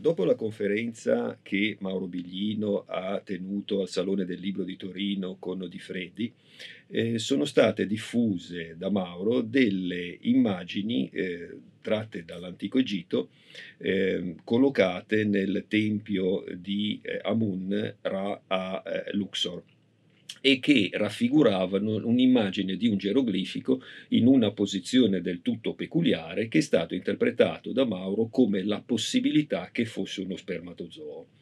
Dopo la conferenza che Mauro Biglino ha tenuto al Salone del Libro di Torino con Di Freddi, eh, sono state diffuse da Mauro delle immagini eh, tratte dall'antico Egitto, eh, collocate nel tempio di eh, Amun Ra a eh, Luxor e che raffiguravano un'immagine di un geroglifico in una posizione del tutto peculiare che è stato interpretato da Mauro come la possibilità che fosse uno spermatozoo.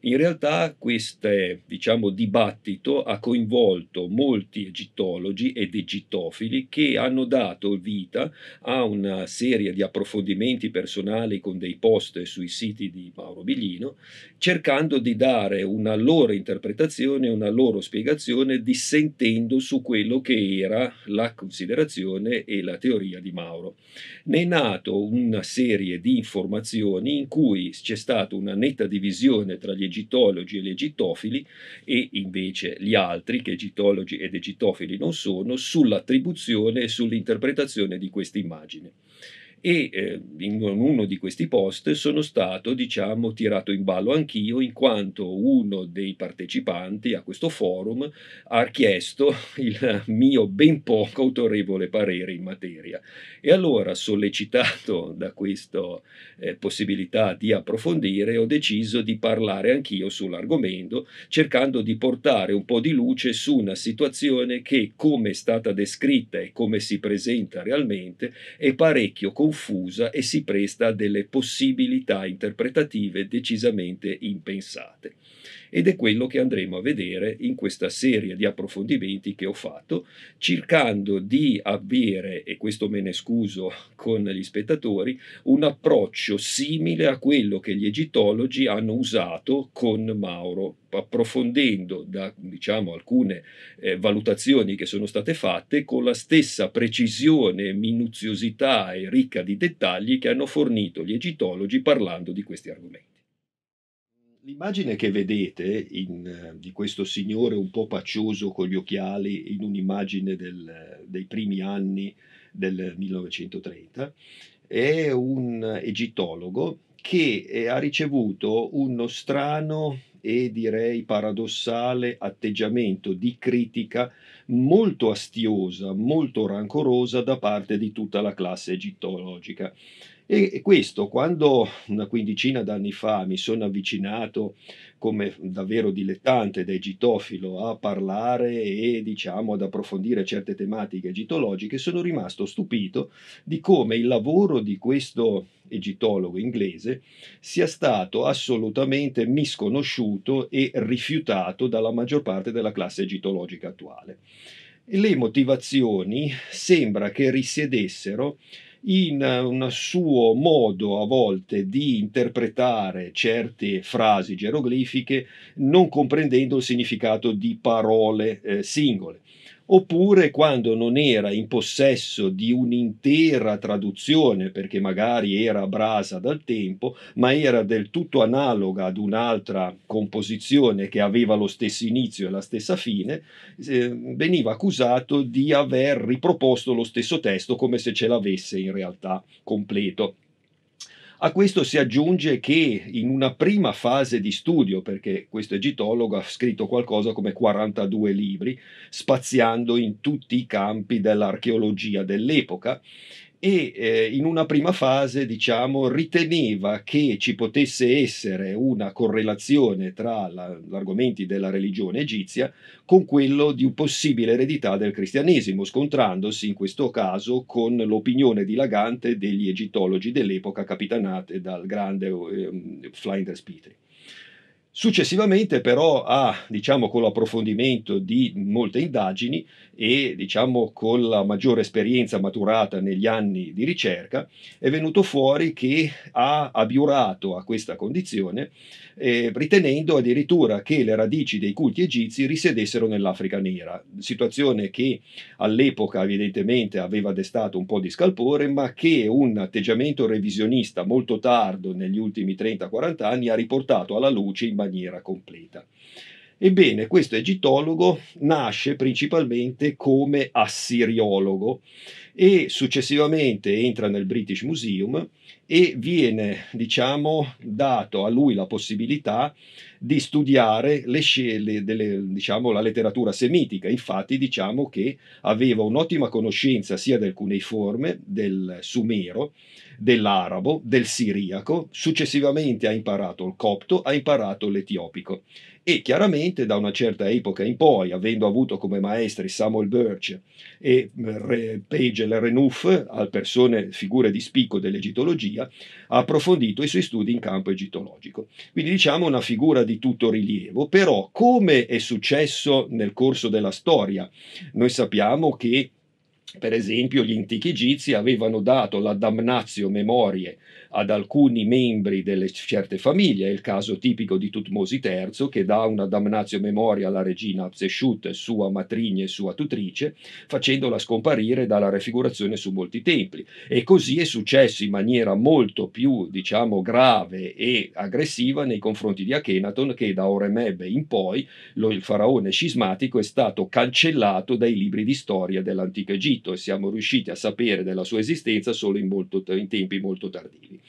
In realtà questo diciamo, dibattito ha coinvolto molti egittologi ed egittofili che hanno dato vita a una serie di approfondimenti personali con dei post sui siti di Mauro Biglino, cercando di dare una loro interpretazione, una loro spiegazione, dissentendo su quello che era la considerazione e la teoria di Mauro. Ne è nato una serie di informazioni in cui c'è stata una netta divisione tra gli egittologi e gli egittofili e invece gli altri, che egittologi ed egittofili non sono, sull'attribuzione e sull'interpretazione di questa immagine e eh, in uno di questi post sono stato, diciamo, tirato in ballo anch'io in quanto uno dei partecipanti a questo forum ha chiesto il mio ben poco autorevole parere in materia. E allora, sollecitato da questa eh, possibilità di approfondire, ho deciso di parlare anch'io sull'argomento, cercando di portare un po' di luce su una situazione che, come è stata descritta e come si presenta realmente, è parecchio confusa confusa e si presta a delle possibilità interpretative decisamente impensate ed è quello che andremo a vedere in questa serie di approfondimenti che ho fatto, cercando di avere, e questo me ne scuso con gli spettatori, un approccio simile a quello che gli egittologi hanno usato con Mauro, approfondendo da diciamo, alcune eh, valutazioni che sono state fatte con la stessa precisione, minuziosità e ricca di dettagli che hanno fornito gli egittologi parlando di questi argomenti. L'immagine che vedete in, di questo signore un po' paccioso con gli occhiali in un'immagine del, dei primi anni del 1930 è un egittologo che ha ricevuto uno strano e direi paradossale atteggiamento di critica molto astiosa, molto rancorosa da parte di tutta la classe egittologica. E questo, quando una quindicina d'anni fa mi sono avvicinato come davvero dilettante ed egittofilo a parlare e diciamo ad approfondire certe tematiche egittologiche, sono rimasto stupito di come il lavoro di questo egittologo inglese sia stato assolutamente misconosciuto e rifiutato dalla maggior parte della classe egittologica attuale. Le motivazioni sembra che risiedessero in un suo modo a volte di interpretare certe frasi geroglifiche non comprendendo il significato di parole eh, singole oppure quando non era in possesso di un'intera traduzione, perché magari era brasa dal tempo, ma era del tutto analoga ad un'altra composizione che aveva lo stesso inizio e la stessa fine, eh, veniva accusato di aver riproposto lo stesso testo come se ce l'avesse in realtà completo. A questo si aggiunge che in una prima fase di studio, perché questo egittologo ha scritto qualcosa come 42 libri, spaziando in tutti i campi dell'archeologia dell'epoca, e eh, in una prima fase diciamo riteneva che ci potesse essere una correlazione tra la, gli argomenti della religione egizia con quello di un possibile eredità del cristianesimo scontrandosi in questo caso con l'opinione dilagante degli egittologi dell'epoca capitanate dal grande eh, Flinders Petrie. Successivamente però ha, diciamo, con l'approfondimento di molte indagini e diciamo con la maggiore esperienza maturata negli anni di ricerca, è venuto fuori che ha abiurato a questa condizione eh, ritenendo addirittura che le radici dei culti egizi risiedessero nell'Africa nera, situazione che all'epoca evidentemente aveva destato un po' di scalpore, ma che un atteggiamento revisionista molto tardo, negli ultimi 30-40 anni, ha riportato alla luce in maniera completa. Ebbene, questo egittologo nasce principalmente come assiriologo e successivamente entra nel British Museum e viene, diciamo, dato a lui la possibilità di studiare le scele delle, diciamo, la letteratura semitica. Infatti diciamo che aveva un'ottima conoscenza sia del cuneiforme, del sumero, dell'arabo, del siriaco, successivamente ha imparato il copto, ha imparato l'etiopico e chiaramente da una certa epoca in poi, avendo avuto come maestri Samuel Birch e mm, Pagel Renouf, persone, figure di spicco dell'egittologia, ha approfondito i suoi studi in campo egittologico. Quindi diciamo una figura di tutto rilievo, però come è successo nel corso della storia, noi sappiamo che per esempio, gli antichi egizi avevano dato la damnatio memorie ad alcuni membri delle certe famiglie, è il caso tipico di Tutmosi III che dà una damnatio memoria alla regina Hatshepsut, sua matrigna e sua tutrice, facendola scomparire dalla raffigurazione su molti templi. E così è successo in maniera molto più, diciamo, grave e aggressiva nei confronti di Akhenaton che da Oremebbe in poi lo, il faraone scismatico è stato cancellato dai libri di storia dell'antico Egitto e siamo riusciti a sapere della sua esistenza solo in, molto, in tempi molto tardivi.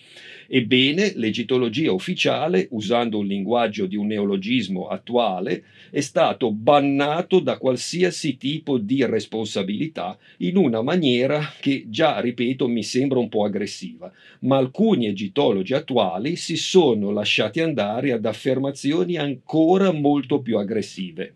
Ebbene, l'egittologia ufficiale, usando un linguaggio di un neologismo attuale, è stato bannato da qualsiasi tipo di responsabilità in una maniera che già, ripeto, mi sembra un po' aggressiva, ma alcuni egittologi attuali si sono lasciati andare ad affermazioni ancora molto più aggressive.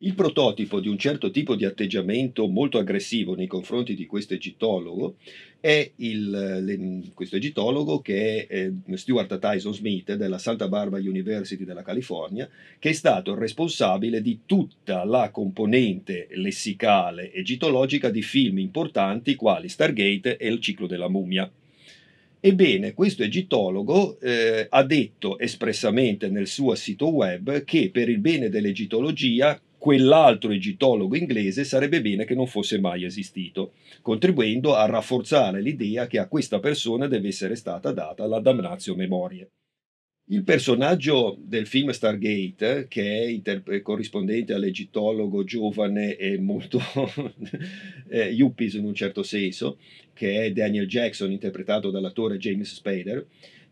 Il prototipo di un certo tipo di atteggiamento molto aggressivo nei confronti di questo egittologo è il, le, questo egittologo che è eh, Stuart Tyson Smith della Santa Barbara University della California, che è stato il responsabile di tutta la componente lessicale egittologica di film importanti quali Stargate e il ciclo della mummia. Ebbene, questo egittologo eh, ha detto espressamente nel suo sito web che per il bene dell'egittologia quell'altro egittologo inglese sarebbe bene che non fosse mai esistito, contribuendo a rafforzare l'idea che a questa persona deve essere stata data la damnatio memorie. Il personaggio del film Stargate, che è inter- corrispondente all'egittologo giovane e molto eh, yuppies in un certo senso, che è Daniel Jackson, interpretato dall'attore James Spader,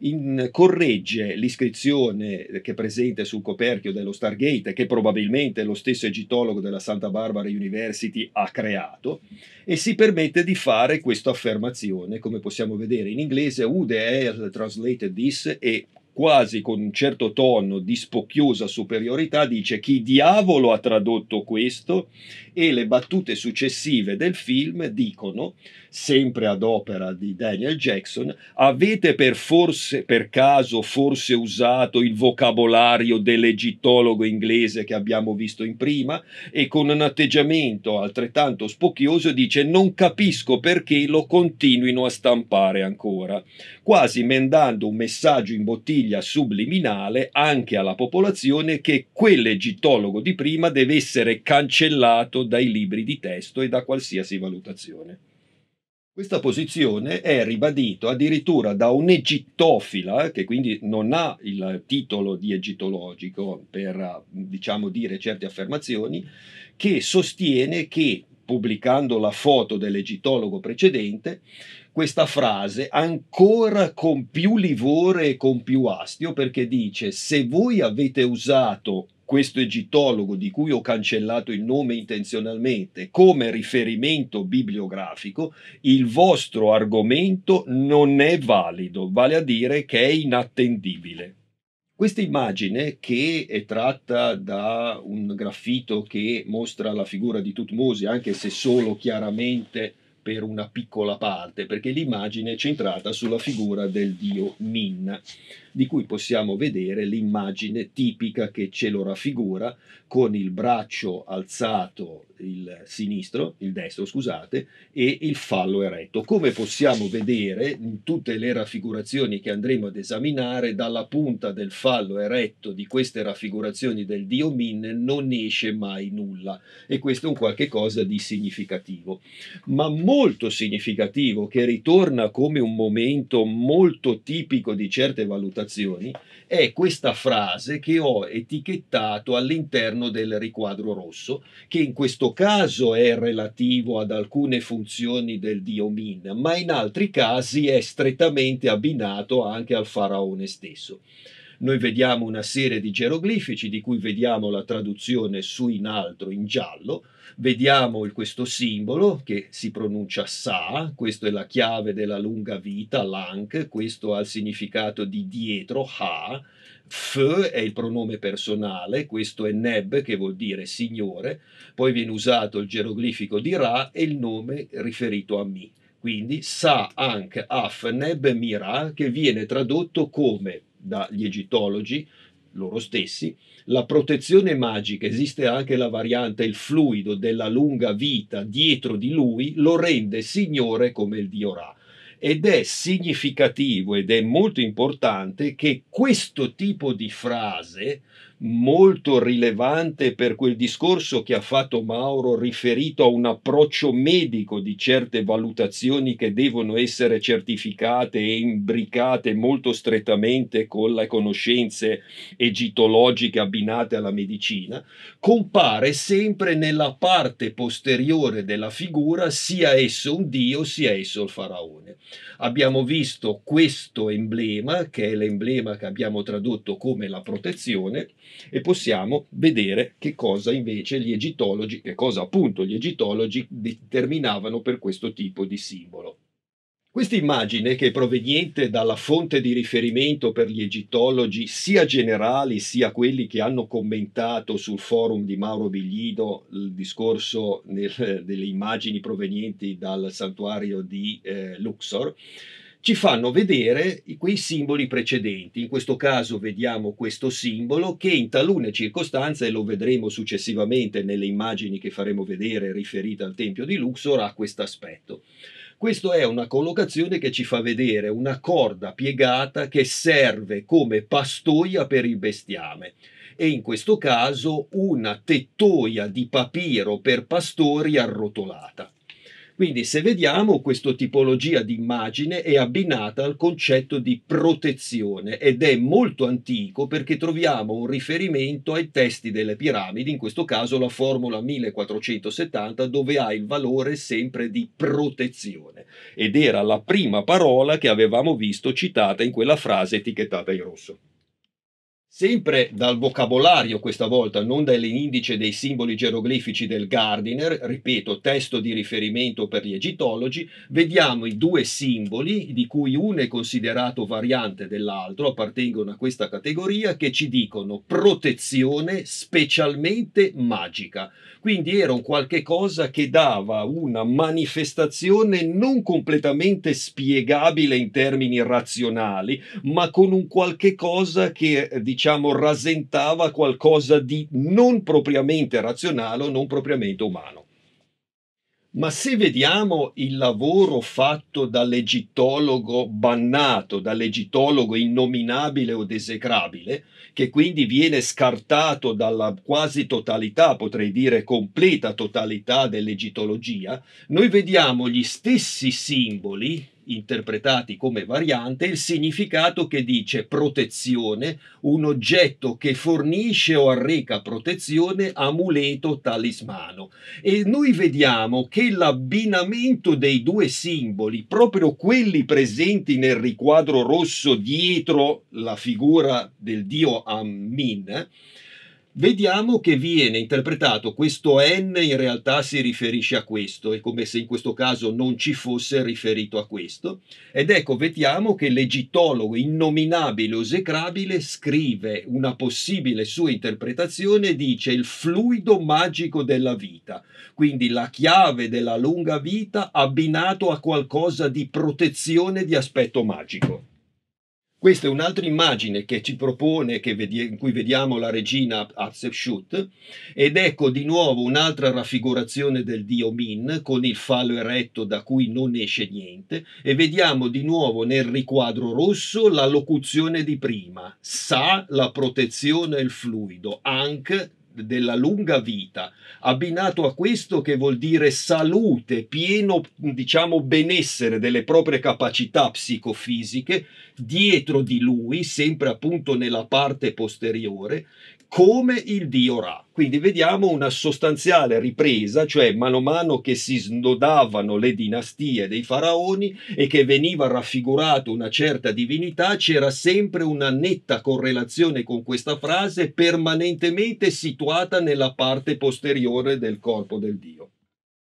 in, corregge l'iscrizione che è presente sul coperchio dello Stargate, che probabilmente lo stesso egittologo della Santa Barbara University ha creato, e si permette di fare questa affermazione, come possiamo vedere in inglese, Ude has translated this? E quasi con un certo tono di spocchiosa superiorità, dice chi diavolo ha tradotto questo? E le battute successive del film dicono, sempre ad opera di Daniel Jackson, avete per, forse, per caso forse usato il vocabolario dell'egittologo inglese che abbiamo visto in prima e con un atteggiamento altrettanto spocchioso dice non capisco perché lo continuino a stampare ancora, quasi mandando un messaggio in bottiglia subliminale anche alla popolazione che quell'egittologo di prima deve essere cancellato dai libri di testo e da qualsiasi valutazione. Questa posizione è ribadita addirittura da un egittofila, che quindi non ha il titolo di egittologico per diciamo dire certe affermazioni, che sostiene che, pubblicando la foto dell'egittologo precedente, questa frase ancora con più livore e con più astio perché dice se voi avete usato questo egittologo di cui ho cancellato il nome intenzionalmente come riferimento bibliografico, il vostro argomento non è valido, vale a dire che è inattendibile. Questa immagine, che è tratta da un graffito che mostra la figura di Tutmosi, anche se solo chiaramente per una piccola parte, perché l'immagine è centrata sulla figura del dio Min, di cui possiamo vedere l'immagine tipica che ce lo raffigura con il braccio alzato, il sinistro, il destro scusate, e il fallo eretto. Come possiamo vedere in tutte le raffigurazioni che andremo ad esaminare, dalla punta del fallo eretto di queste raffigurazioni del dio Min non esce mai nulla e questo è un qualche cosa di significativo, ma molto significativo che ritorna come un momento molto tipico di certe valutazioni valutazioni è questa frase che ho etichettato all'interno del riquadro rosso, che in questo caso è relativo ad alcune funzioni del dio Min, ma in altri casi è strettamente abbinato anche al faraone stesso. Noi vediamo una serie di geroglifici di cui vediamo la traduzione su in alto in giallo, vediamo questo simbolo che si pronuncia Sa, questo è la chiave della lunga vita, Lank, questo ha il significato di dietro, Ha, F è il pronome personale, questo è Neb che vuol dire signore, poi viene usato il geroglifico di Ra e il nome riferito a Mi. Quindi Sa, Ank, Af, Neb, Mira, che viene tradotto come dagli egittologi loro stessi, la protezione magica, esiste anche la variante il fluido della lunga vita dietro di lui, lo rende signore come il dio Ra. Ed è significativo ed è molto importante che questo tipo di frase molto rilevante per quel discorso che ha fatto Mauro riferito a un approccio medico di certe valutazioni che devono essere certificate e imbricate molto strettamente con le conoscenze egittologiche abbinate alla medicina, compare sempre nella parte posteriore della figura, sia esso un dio, sia esso il faraone. Abbiamo visto questo emblema, che è l'emblema che abbiamo tradotto come la protezione, e possiamo vedere che cosa invece gli egittologi, che cosa appunto gli egittologi determinavano per questo tipo di simbolo. Questa immagine, che è proveniente dalla fonte di riferimento per gli egittologi, sia generali sia quelli che hanno commentato sul forum di Mauro Biglido il discorso nel, delle immagini provenienti dal santuario di eh, Luxor, ci fanno vedere quei simboli precedenti. In questo caso vediamo questo simbolo che in talune circostanze, e lo vedremo successivamente nelle immagini che faremo vedere riferite al Tempio di Luxor, ha questo aspetto. Questa è una collocazione che ci fa vedere una corda piegata che serve come pastoia per il bestiame e in questo caso una tettoia di papiro per pastori arrotolata. Quindi se vediamo questa tipologia di immagine è abbinata al concetto di protezione ed è molto antico perché troviamo un riferimento ai testi delle piramidi, in questo caso la formula 1470 dove ha il valore sempre di protezione ed era la prima parola che avevamo visto citata in quella frase etichettata in rosso. Sempre dal vocabolario questa volta, non dall'indice dei simboli geroglifici del Gardiner, ripeto, testo di riferimento per gli egittologi, vediamo i due simboli, di cui uno è considerato variante dell'altro, appartengono a questa categoria, che ci dicono protezione specialmente magica. Quindi era un qualche cosa che dava una manifestazione non completamente spiegabile in termini razionali, ma con un qualche cosa che, diciamo, diciamo, rasentava qualcosa di non propriamente razionale o non propriamente umano. Ma se vediamo il lavoro fatto dall'egittologo bannato, dall'egittologo innominabile o desecrabile, che quindi viene scartato dalla quasi totalità, potrei dire completa totalità dell'egittologia, noi vediamo gli stessi simboli interpretati come variante, il significato che dice protezione, un oggetto che fornisce o arreca protezione, amuleto, talismano. E noi vediamo che l'abbinamento dei due simboli, proprio quelli presenti nel riquadro rosso dietro la figura del dio Amin, vediamo che viene interpretato questo n in realtà si riferisce a questo, è come se in questo caso non ci fosse riferito a questo. Ed ecco, vediamo che l'egittologo innominabile esecrabile scrive una possibile sua interpretazione, dice il fluido magico della vita, quindi la chiave della lunga vita abbinato a qualcosa di protezione di aspetto magico. Questa è un'altra immagine che ci propone, che in cui vediamo la regina Hatshepsut, ed ecco di nuovo un'altra raffigurazione del dio Min con il fallo eretto da cui non esce niente, e vediamo di nuovo nel riquadro rosso la locuzione di prima, sa la protezione e il fluido, anche della lunga vita, abbinato a questo che vuol dire salute, pieno, diciamo, benessere delle proprie capacità psicofisiche, dietro di lui, sempre appunto nella parte posteriore, come il dio Ra. Quindi vediamo una sostanziale ripresa, cioè mano a mano che si snodavano le dinastie dei faraoni e che veniva raffigurato una certa divinità, c'era sempre una netta correlazione con questa frase permanentemente situata nella parte posteriore del corpo del dio.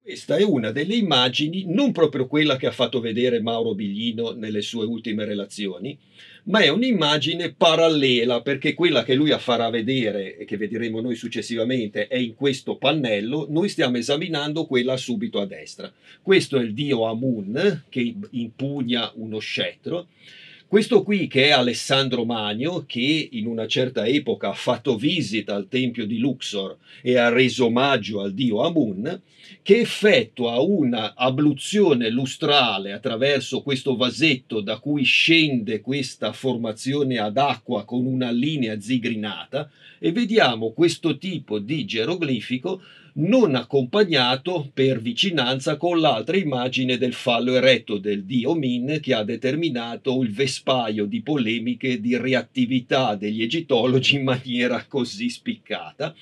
Questa è una delle immagini, non proprio quella che ha fatto vedere Mauro Biglino nelle sue ultime relazioni, ma è un'immagine parallela perché quella che lui farà vedere e che vedremo noi successivamente è in questo pannello, noi stiamo esaminando quella subito a destra. Questo è il dio Amun che impugna uno scettro. Questo qui che è Alessandro Magno, che in una certa epoca ha fatto visita al tempio di Luxor e ha reso omaggio al dio Amun, che effettua una abluzione lustrale attraverso questo vasetto da cui scende questa formazione ad acqua con una linea zigrinata. E vediamo questo tipo di geroglifico non accompagnato per vicinanza con l'altra immagine del fallo eretto del dio Min che ha determinato il vespaio di polemiche di reattività degli egittologi in maniera così spiccata.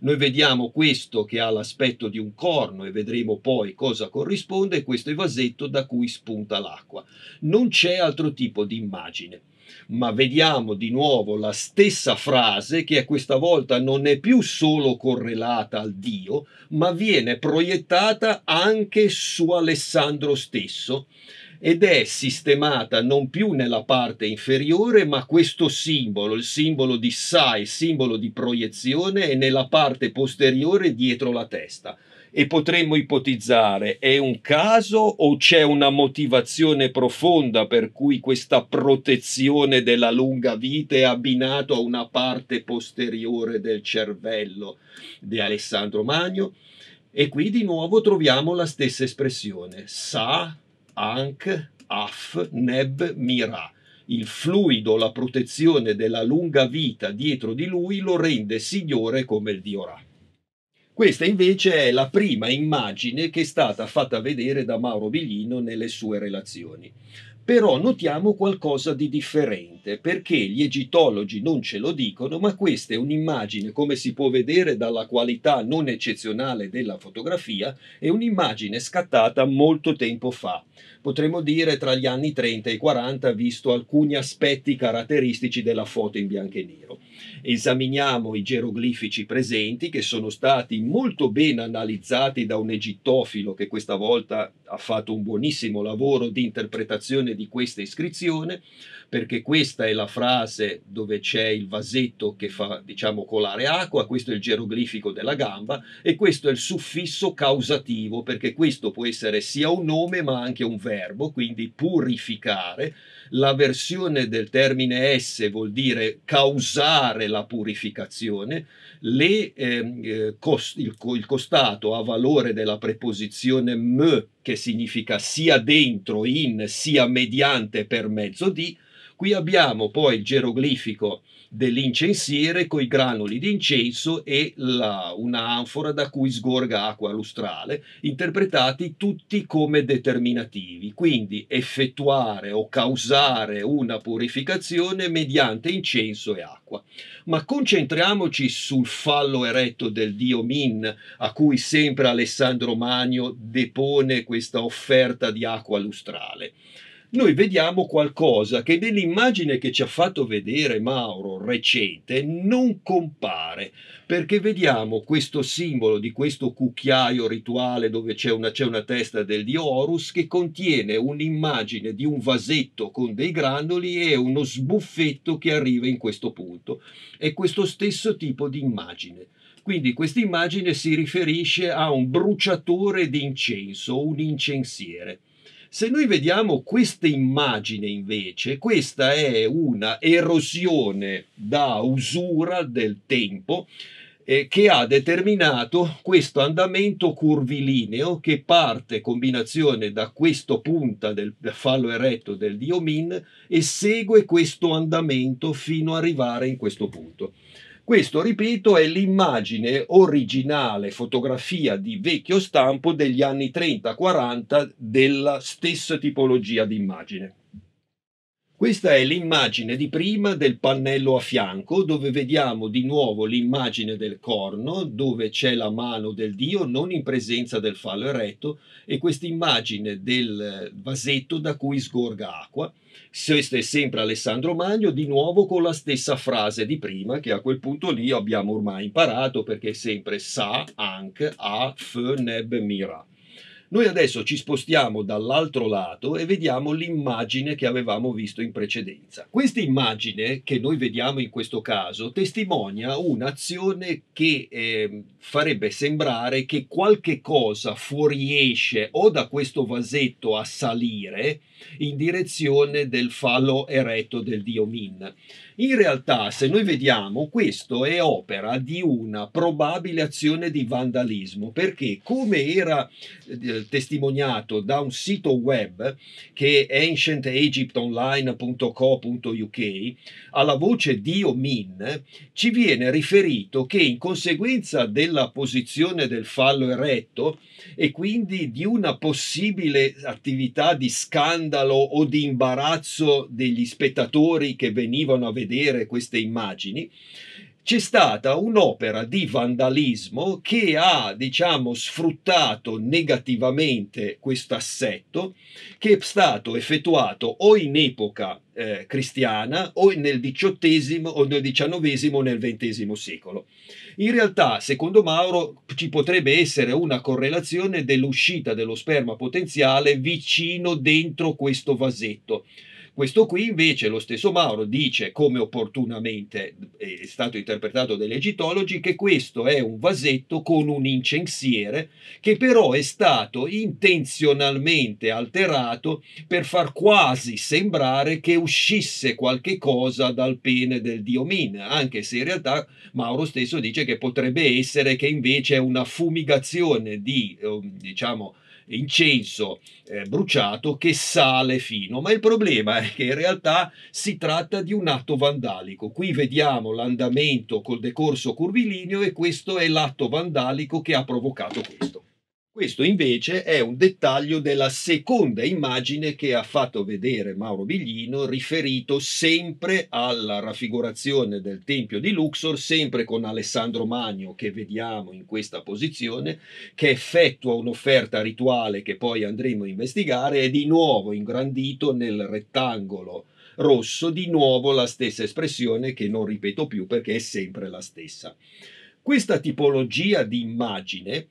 Noi vediamo questo che ha l'aspetto di un corno e vedremo poi cosa corrisponde, questo è il vasetto da cui spunta l'acqua. Non c'è altro tipo di immagine ma vediamo di nuovo la stessa frase che questa volta non è più solo correlata al Dio, ma viene proiettata anche su Alessandro stesso. Ed è sistemata non più nella parte inferiore, ma questo simbolo, il simbolo di Sa, il simbolo di proiezione, è nella parte posteriore dietro la testa e potremmo ipotizzare è un caso o c'è una motivazione profonda per cui questa protezione della lunga vita è abbinato a una parte posteriore del cervello di Alessandro Magno e qui di nuovo troviamo la stessa espressione sa, anc, af, neb, mira il fluido, la protezione della lunga vita dietro di lui lo rende signore come il Dio Ra. Questa invece è la prima immagine che è stata fatta vedere da Mauro Biglino nelle sue relazioni. Però notiamo qualcosa di differente, perché gli egittologi non ce lo dicono, ma questa è un'immagine, come si può vedere dalla qualità non eccezionale della fotografia, è un'immagine scattata molto tempo fa potremmo dire tra gli anni 30 e 40, visto alcuni aspetti caratteristici della foto in bianco e nero. Esaminiamo i geroglifici presenti, che sono stati molto ben analizzati da un egittofilo che questa volta ha fatto un buonissimo lavoro di interpretazione di questa iscrizione perché questa è la frase dove c'è il vasetto che fa, diciamo, colare acqua, questo è il geroglifico della gamba e questo è il suffisso causativo, perché questo può essere sia un nome ma anche un verbo, quindi purificare. La versione del termine esse vuol dire causare la purificazione, le, ehm, eh, cost, il, il costato ha valore della preposizione me, che significa sia dentro, in, sia mediante, per mezzo di, Qui abbiamo poi il geroglifico dell'incensiere con i granuli di incenso e la, una anfora da cui sgorga acqua lustrale, interpretati tutti come determinativi, quindi effettuare o causare una purificazione mediante incenso e acqua. Ma concentriamoci sul fallo eretto del dio Min, a cui sempre Alessandro Magno depone questa offerta di acqua lustrale noi vediamo qualcosa che nell'immagine che ci ha fatto vedere Mauro recente non compare, perché vediamo questo simbolo di questo cucchiaio rituale dove c'è una, c'è una testa del dio Horus che contiene un'immagine di un vasetto con dei granuli e uno sbuffetto che arriva in questo punto. È questo stesso tipo di immagine. Quindi questa immagine si riferisce a un bruciatore di incenso, un incensiere. Se noi vediamo questa immagine invece, questa è una erosione da usura del tempo eh, che ha determinato questo andamento curvilineo che parte combinazione da questo punta del fallo eretto del dio Min e segue questo andamento fino ad arrivare in questo punto. Questo, ripeto, è l'immagine originale, fotografia di vecchio stampo degli anni 30-40 della stessa tipologia di immagine. Questa è l'immagine di prima del pannello a fianco dove vediamo di nuovo l'immagine del corno dove c'è la mano del dio non in presenza del fallo eretto e questa immagine del vasetto da cui sgorga acqua. Questo è sempre Alessandro Magno di nuovo con la stessa frase di prima che a quel punto lì abbiamo ormai imparato perché è sempre sa, anche, a, f, neb, mira. Noi adesso ci spostiamo dall'altro lato e vediamo l'immagine che avevamo visto in precedenza. Questa immagine che noi vediamo in questo caso testimonia un'azione che eh, farebbe sembrare che qualche cosa fuoriesce o da questo vasetto a salire in direzione del fallo eretto del dio Min. In realtà, se noi vediamo, questo è opera di una probabile azione di vandalismo, perché come era eh, testimoniato da un sito web che è ancientegyptonline.co.uk, alla voce Dio Min, ci viene riferito che in conseguenza della posizione del fallo eretto e quindi di una possibile attività di scandalo o di imbarazzo degli spettatori che venivano a vedere queste immagini, c'è stata un'opera di vandalismo che ha, diciamo, sfruttato negativamente questo assetto che è stato effettuato o in epoca eh, cristiana o nel XVIII o nel XIX o nel XX secolo. In realtà, secondo Mauro, ci potrebbe essere una correlazione dell'uscita dello sperma potenziale vicino dentro questo vasetto questo qui invece lo stesso Mauro dice, come opportunamente è stato interpretato dagli egittologi, che questo è un vasetto con un incensiere che però è stato intenzionalmente alterato per far quasi sembrare che uscisse qualche cosa dal pene del dio Min, anche se in realtà Mauro stesso dice che potrebbe essere che invece è una fumigazione di, eh, diciamo, incenso eh, bruciato che sale fino, ma il problema è che in realtà si tratta di un atto vandalico. Qui vediamo l'andamento col decorso curvilineo e questo è l'atto vandalico che ha provocato questo. Questo invece è un dettaglio della seconda immagine che ha fatto vedere Mauro Biglino, riferito sempre alla raffigurazione del Tempio di Luxor, sempre con Alessandro Magno che vediamo in questa posizione, che effettua un'offerta rituale che poi andremo a investigare e di nuovo ingrandito nel rettangolo rosso, di nuovo la stessa espressione che non ripeto più perché è sempre la stessa. Questa tipologia di immagine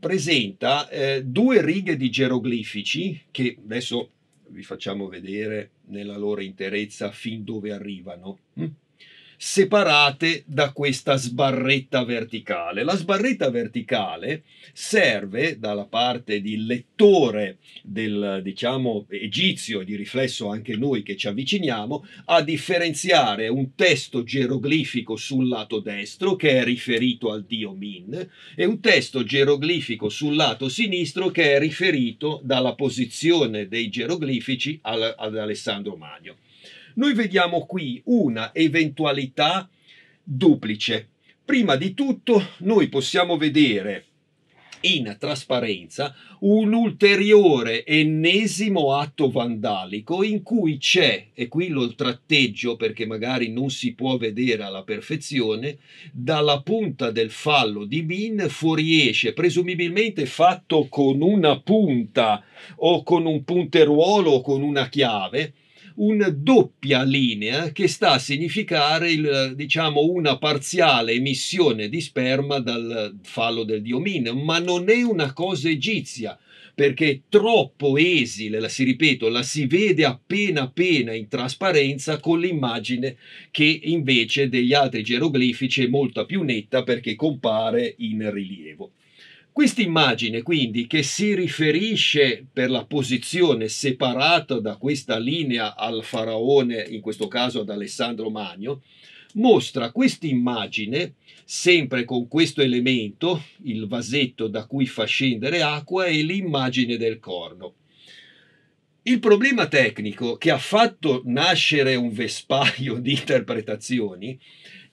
presenta eh, due righe di geroglifici che adesso vi facciamo vedere nella loro interezza fin dove arrivano. Hm? Separate da questa sbarretta verticale. La sbarretta verticale serve dalla parte di lettore del diciamo egizio e di riflesso anche noi che ci avviciniamo a differenziare un testo geroglifico sul lato destro che è riferito al dio Min e un testo geroglifico sul lato sinistro che è riferito dalla posizione dei geroglifici ad Alessandro Magno noi vediamo qui una eventualità duplice. Prima di tutto noi possiamo vedere in trasparenza un ulteriore ennesimo atto vandalico in cui c'è, e qui lo tratteggio perché magari non si può vedere alla perfezione, dalla punta del fallo di Bin fuoriesce, presumibilmente fatto con una punta o con un punteruolo o con una chiave, una doppia linea che sta a significare il, diciamo, una parziale emissione di sperma dal fallo del Diomin, ma non è una cosa egizia perché è troppo esile, la si ripeto, la si vede appena appena in trasparenza con l'immagine che invece degli altri geroglifici è molto più netta perché compare in rilievo. Questa immagine quindi che si riferisce per la posizione separata da questa linea al faraone, in questo caso ad Alessandro Magno, mostra questa immagine sempre con questo elemento, il vasetto da cui fa scendere acqua e l'immagine del corno. Il problema tecnico che ha fatto nascere un vespaio di interpretazioni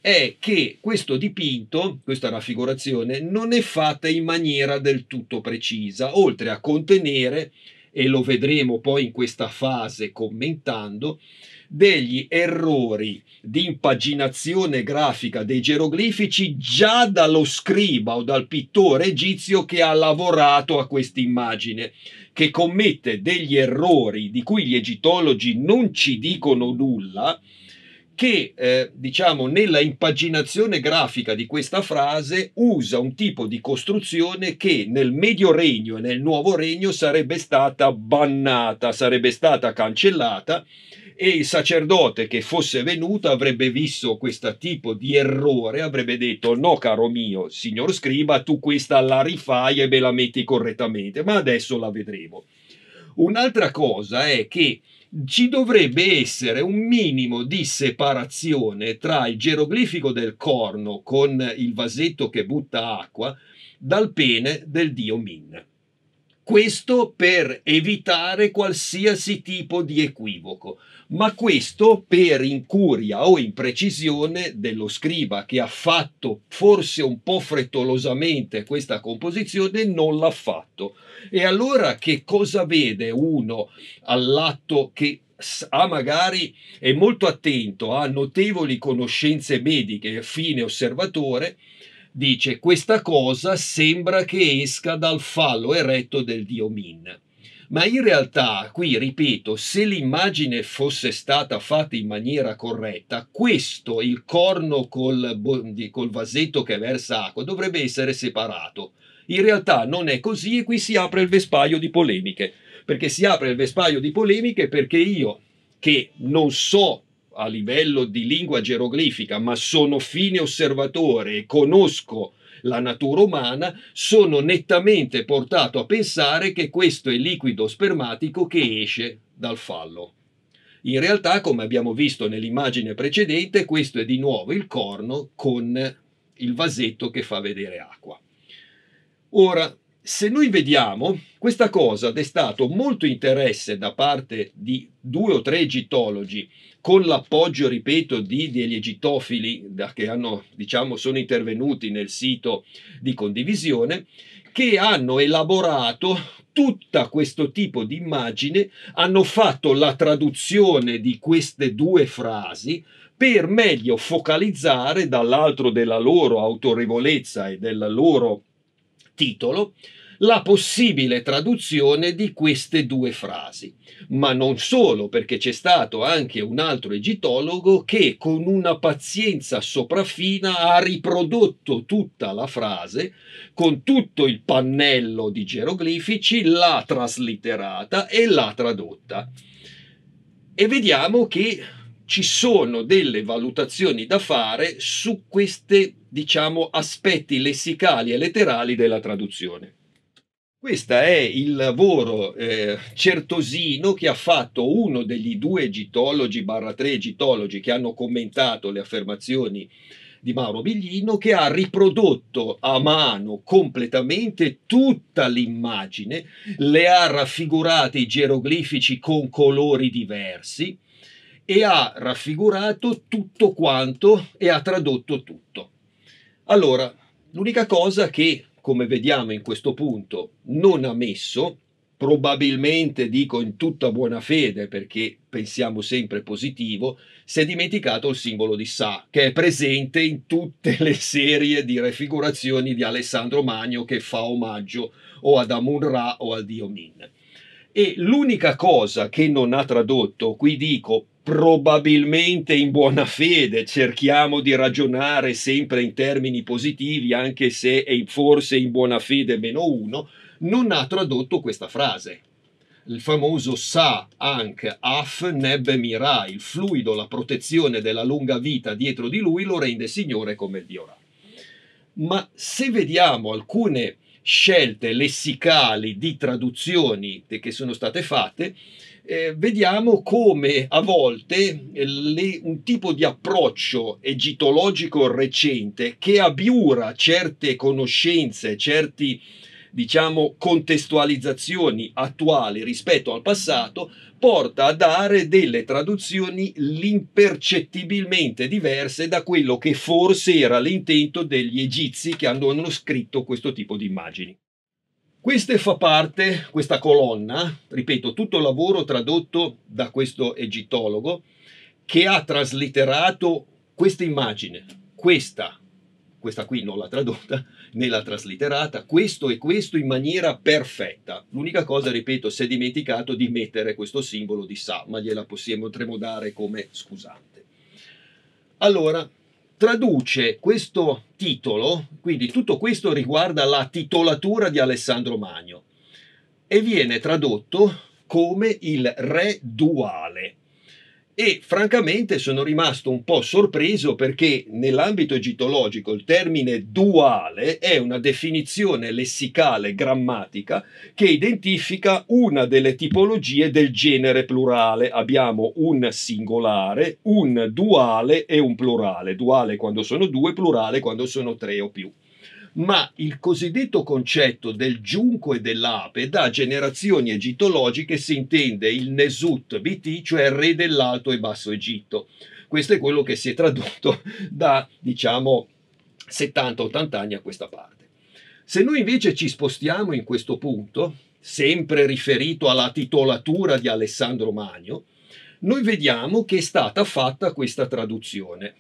è che questo dipinto, questa raffigurazione, non è fatta in maniera del tutto precisa, oltre a contenere, e lo vedremo poi in questa fase commentando, degli errori di impaginazione grafica dei geroglifici già dallo scriba o dal pittore egizio che ha lavorato a questa immagine, che commette degli errori di cui gli egittologi non ci dicono nulla, che eh, diciamo nella impaginazione grafica di questa frase usa un tipo di costruzione che nel Medio Regno e nel Nuovo Regno sarebbe stata bannata, sarebbe stata cancellata e il sacerdote che fosse venuto avrebbe visto questo tipo di errore, avrebbe detto no caro mio, signor scriba, tu questa la rifai e me la metti correttamente, ma adesso la vedremo. Un'altra cosa è che ci dovrebbe essere un minimo di separazione tra il geroglifico del corno con il vasetto che butta acqua dal pene del dio Min. Questo per evitare qualsiasi tipo di equivoco, ma questo per incuria o imprecisione dello scriba che ha fatto forse un po' frettolosamente questa composizione non l'ha fatto. E allora che cosa vede uno all'atto che ha magari è molto attento, ha notevoli conoscenze mediche, fine osservatore, dice questa cosa sembra che esca dal fallo eretto del dio Min. Ma in realtà, qui ripeto, se l'immagine fosse stata fatta in maniera corretta, questo, il corno col, col vasetto che versa acqua, dovrebbe essere separato. In realtà non è così e qui si apre il vespaio di polemiche. Perché si apre il vespaio di polemiche perché io, che non so a livello di lingua geroglifica, ma sono fine osservatore e conosco la natura umana, sono nettamente portato a pensare che questo è liquido spermatico che esce dal fallo. In realtà, come abbiamo visto nell'immagine precedente, questo è di nuovo il corno con il vasetto che fa vedere acqua. Ora, se noi vediamo, questa cosa ha destato molto interesse da parte di due o tre egittologi, con l'appoggio, ripeto, di degli egittofili che hanno, diciamo, sono intervenuti nel sito di condivisione, che hanno elaborato tutto questo tipo di immagine, hanno fatto la traduzione di queste due frasi per meglio focalizzare dall'altro della loro autorevolezza e del loro titolo la possibile traduzione di queste due frasi. Ma non solo, perché c'è stato anche un altro egittologo che con una pazienza sopraffina ha riprodotto tutta la frase con tutto il pannello di geroglifici, l'ha traslitterata e l'ha tradotta. E vediamo che ci sono delle valutazioni da fare su questi, diciamo, aspetti lessicali e letterali della traduzione. Questo è il lavoro eh, certosino che ha fatto uno degli due egittologi barra tre egittologi che hanno commentato le affermazioni di Mauro Biglino che ha riprodotto a mano completamente tutta l'immagine, le ha raffigurate i geroglifici con colori diversi e ha raffigurato tutto quanto e ha tradotto tutto. Allora, l'unica cosa che come vediamo in questo punto, non ha messo, probabilmente dico in tutta buona fede perché pensiamo sempre positivo, si è dimenticato il simbolo di Sa, che è presente in tutte le serie di raffigurazioni di Alessandro Magno che fa omaggio o ad Amun-Ra o al dio Min. E l'unica cosa che non ha tradotto, qui dico probabilmente in buona fede, cerchiamo di ragionare sempre in termini positivi, anche se è forse in buona fede meno uno, non ha tradotto questa frase. Il famoso Sa Ank Af Neb Mira, il fluido, la protezione della lunga vita dietro di lui lo rende signore come Dio Ra. Ma se vediamo alcune scelte lessicali di traduzioni che sono state fatte, eh, vediamo come a volte eh, le, un tipo di approccio egittologico recente che abiura certe conoscenze, certi diciamo, contestualizzazioni attuali rispetto al passato, porta a dare delle traduzioni impercettibilmente diverse da quello che forse era l'intento degli egizi che hanno scritto questo tipo di immagini. Queste fa parte, questa colonna, ripeto, tutto il lavoro tradotto da questo egittologo, che ha traslitterato questa immagine, questa questa qui non l'ha tradotta né l'ha traslitterata, questo e questo in maniera perfetta. L'unica cosa, ripeto, si è dimenticato di mettere questo simbolo di Sa, ma gliela possiamo, dare come scusante. Allora, traduce questo titolo, quindi tutto questo riguarda la titolatura di Alessandro Magno, e viene tradotto come il re duale e francamente sono rimasto un po' sorpreso perché nell'ambito egittologico il termine duale è una definizione lessicale grammatica che identifica una delle tipologie del genere plurale. Abbiamo un singolare, un duale e un plurale. Duale quando sono due, plurale quando sono tre o più ma il cosiddetto concetto del giunco e dell'ape da generazioni egittologiche si intende il Nesut BT, cioè il re dell'Alto e Basso Egitto. Questo è quello che si è tradotto da, diciamo, 70-80 anni a questa parte. Se noi invece ci spostiamo in questo punto, sempre riferito alla titolatura di Alessandro Magno, noi vediamo che è stata fatta questa traduzione.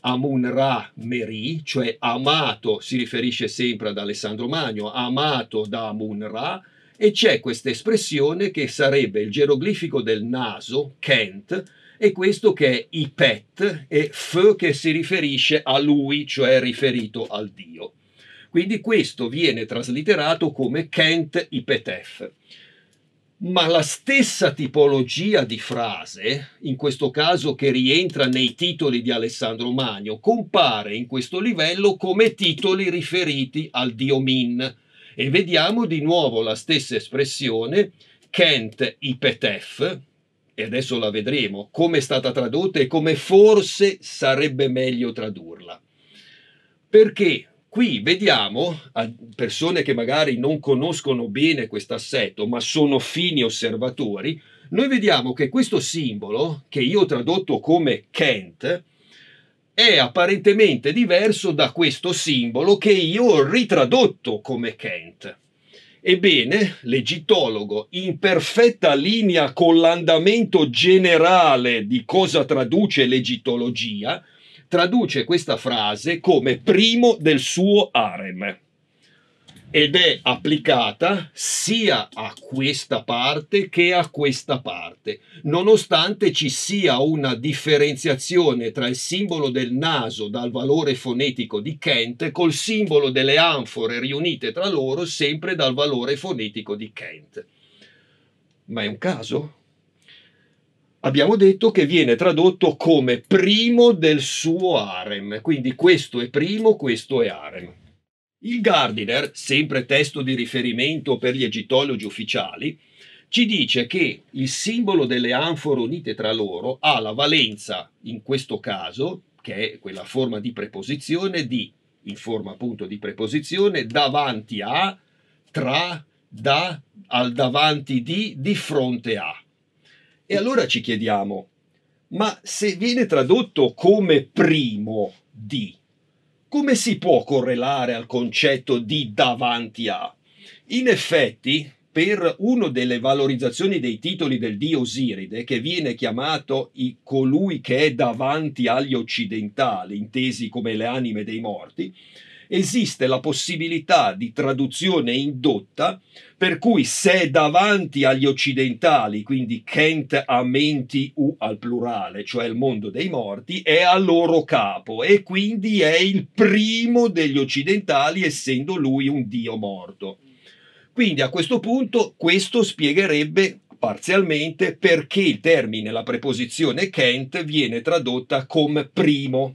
Amun-Ra Meri, cioè amato, si riferisce sempre ad Alessandro Magno, amato da Amun-Ra, e c'è questa espressione che sarebbe il geroglifico del naso, Kent, e questo che è Ipet, e F che si riferisce a lui, cioè riferito al Dio. Quindi questo viene traslitterato come Kent Ipetef ma la stessa tipologia di frase, in questo caso che rientra nei titoli di Alessandro Magno, compare in questo livello come titoli riferiti al dio Min. E vediamo di nuovo la stessa espressione, Kent Ipetef, e adesso la vedremo, come è stata tradotta e come forse sarebbe meglio tradurla. Perché Qui vediamo persone che magari non conoscono bene questo assetto, ma sono fini osservatori, noi vediamo che questo simbolo, che io ho tradotto come Kent, è apparentemente diverso da questo simbolo che io ho ritradotto come Kent. Ebbene, l'egittologo, in perfetta linea con l'andamento generale di cosa traduce l'egittologia, traduce questa frase come primo del suo harem ed è applicata sia a questa parte che a questa parte, nonostante ci sia una differenziazione tra il simbolo del naso dal valore fonetico di Kent col simbolo delle anfore riunite tra loro sempre dal valore fonetico di Kent. Ma è un caso? Abbiamo detto che viene tradotto come primo del suo harem, quindi questo è primo, questo è harem. Il Gardiner, sempre testo di riferimento per gli egittologi ufficiali, ci dice che il simbolo delle anfore unite tra loro ha la valenza, in questo caso, che è quella forma di preposizione, di, in forma appunto di preposizione, davanti a, tra, da, al davanti di, di fronte a. E allora ci chiediamo, ma se viene tradotto come primo di, come si può correlare al concetto di davanti a? In effetti, per una delle valorizzazioni dei titoli del dio Osiride, che viene chiamato colui che è davanti agli occidentali, intesi come le anime dei morti, esiste la possibilità di traduzione indotta per cui se davanti agli occidentali, quindi Kent Amenti U al plurale, cioè il mondo dei morti, è a loro capo e quindi è il primo degli occidentali essendo lui un dio morto. Quindi a questo punto questo spiegherebbe parzialmente perché il termine, la preposizione Kent, viene tradotta come primo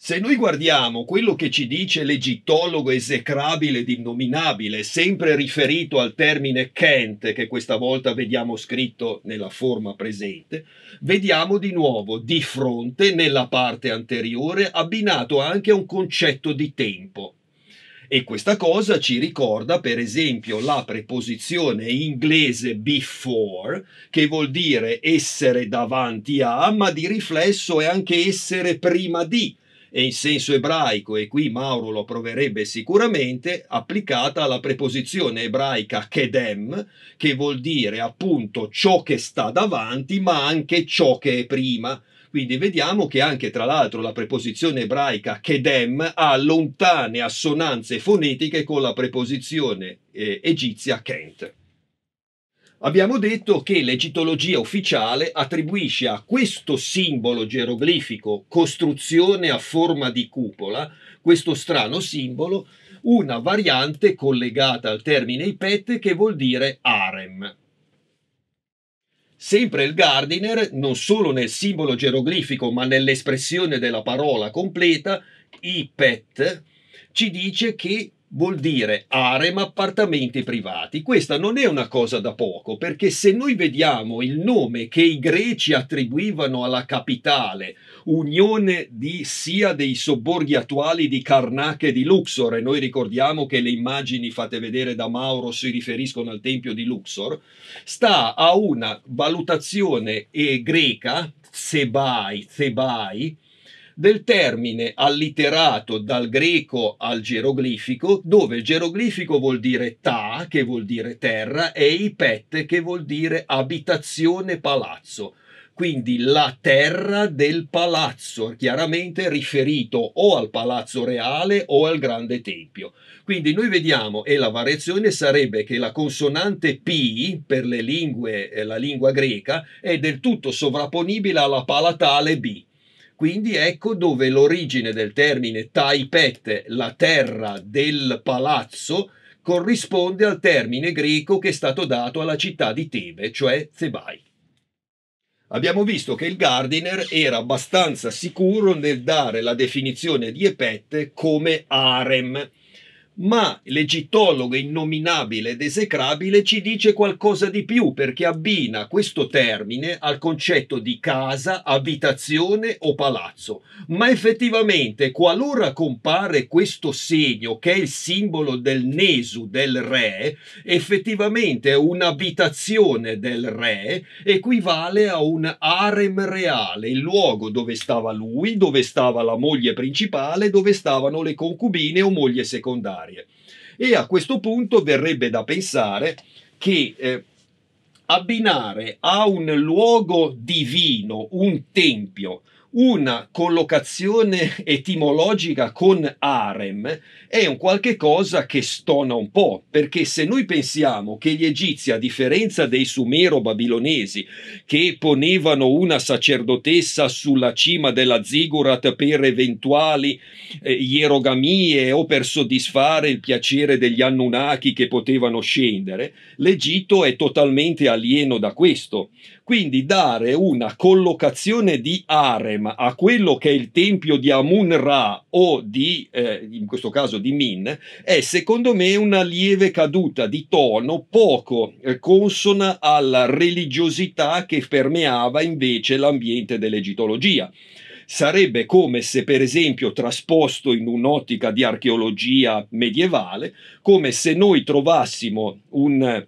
se noi guardiamo quello che ci dice l'egittologo esecrabile ed innominabile, sempre riferito al termine Kent, che questa volta vediamo scritto nella forma presente, vediamo di nuovo di fronte, nella parte anteriore, abbinato anche a un concetto di tempo. E questa cosa ci ricorda per esempio la preposizione inglese before, che vuol dire essere davanti a, ma di riflesso è anche essere prima di e in senso ebraico, e qui Mauro lo proverebbe sicuramente, applicata alla preposizione ebraica kedem, che vuol dire appunto ciò che sta davanti, ma anche ciò che è prima. Quindi vediamo che anche tra l'altro la preposizione ebraica kedem ha lontane assonanze fonetiche con la preposizione eh, egizia kent. Abbiamo detto che l'egittologia ufficiale attribuisce a questo simbolo geroglifico costruzione a forma di cupola, questo strano simbolo, una variante collegata al termine ipet che vuol dire harem. Sempre il Gardiner, non solo nel simbolo geroglifico ma nell'espressione della parola completa, ipet, ci dice che vuol dire harem appartamenti privati. Questa non è una cosa da poco, perché se noi vediamo il nome che i greci attribuivano alla capitale, unione di sia dei sobborghi attuali di Karnak e di Luxor, e noi ricordiamo che le immagini fatte vedere da Mauro si riferiscono al tempio di Luxor, sta a una valutazione greca, Thebai, Thebai, del termine allitterato dal greco al geroglifico, dove il geroglifico vuol dire ta, che vuol dire terra, e ipet, che vuol dire abitazione palazzo. Quindi la terra del palazzo, chiaramente riferito o al palazzo reale o al grande tempio. Quindi noi vediamo, e la variazione sarebbe che la consonante P per le lingue, eh, la lingua greca, è del tutto sovrapponibile alla palatale B. Quindi ecco dove l'origine del termine Taipet, la terra del palazzo, corrisponde al termine greco che è stato dato alla città di Tebe, cioè Thebai. Abbiamo visto che il Gardiner era abbastanza sicuro nel dare la definizione di Epet come harem, ma l'egittologo innominabile ed esecrabile ci dice qualcosa di più perché abbina questo termine al concetto di casa, abitazione o palazzo. Ma effettivamente qualora compare questo segno che è il simbolo del Nesu del re, effettivamente un'abitazione del re equivale a un harem reale, il luogo dove stava lui, dove stava la moglie principale, dove stavano le concubine o moglie secondarie varie. E a questo punto verrebbe da pensare che eh, abbinare a un luogo divino, un tempio, una collocazione etimologica con harem è un qualche cosa che stona un po', perché se noi pensiamo che gli egizi, a differenza dei sumero-babilonesi, che ponevano una sacerdotessa sulla cima della zigurat per eventuali eh, ierogamie o per soddisfare il piacere degli Anunnaki che potevano scendere, l'Egitto è totalmente alieno da questo. Quindi dare una collocazione di harem a quello che è il tempio di Amun-Ra o di, eh, in questo caso di Min, è secondo me una lieve caduta di tono poco eh, consona alla religiosità che permeava invece l'ambiente dell'egittologia sarebbe come se per esempio trasposto in un'ottica di archeologia medievale, come se noi trovassimo un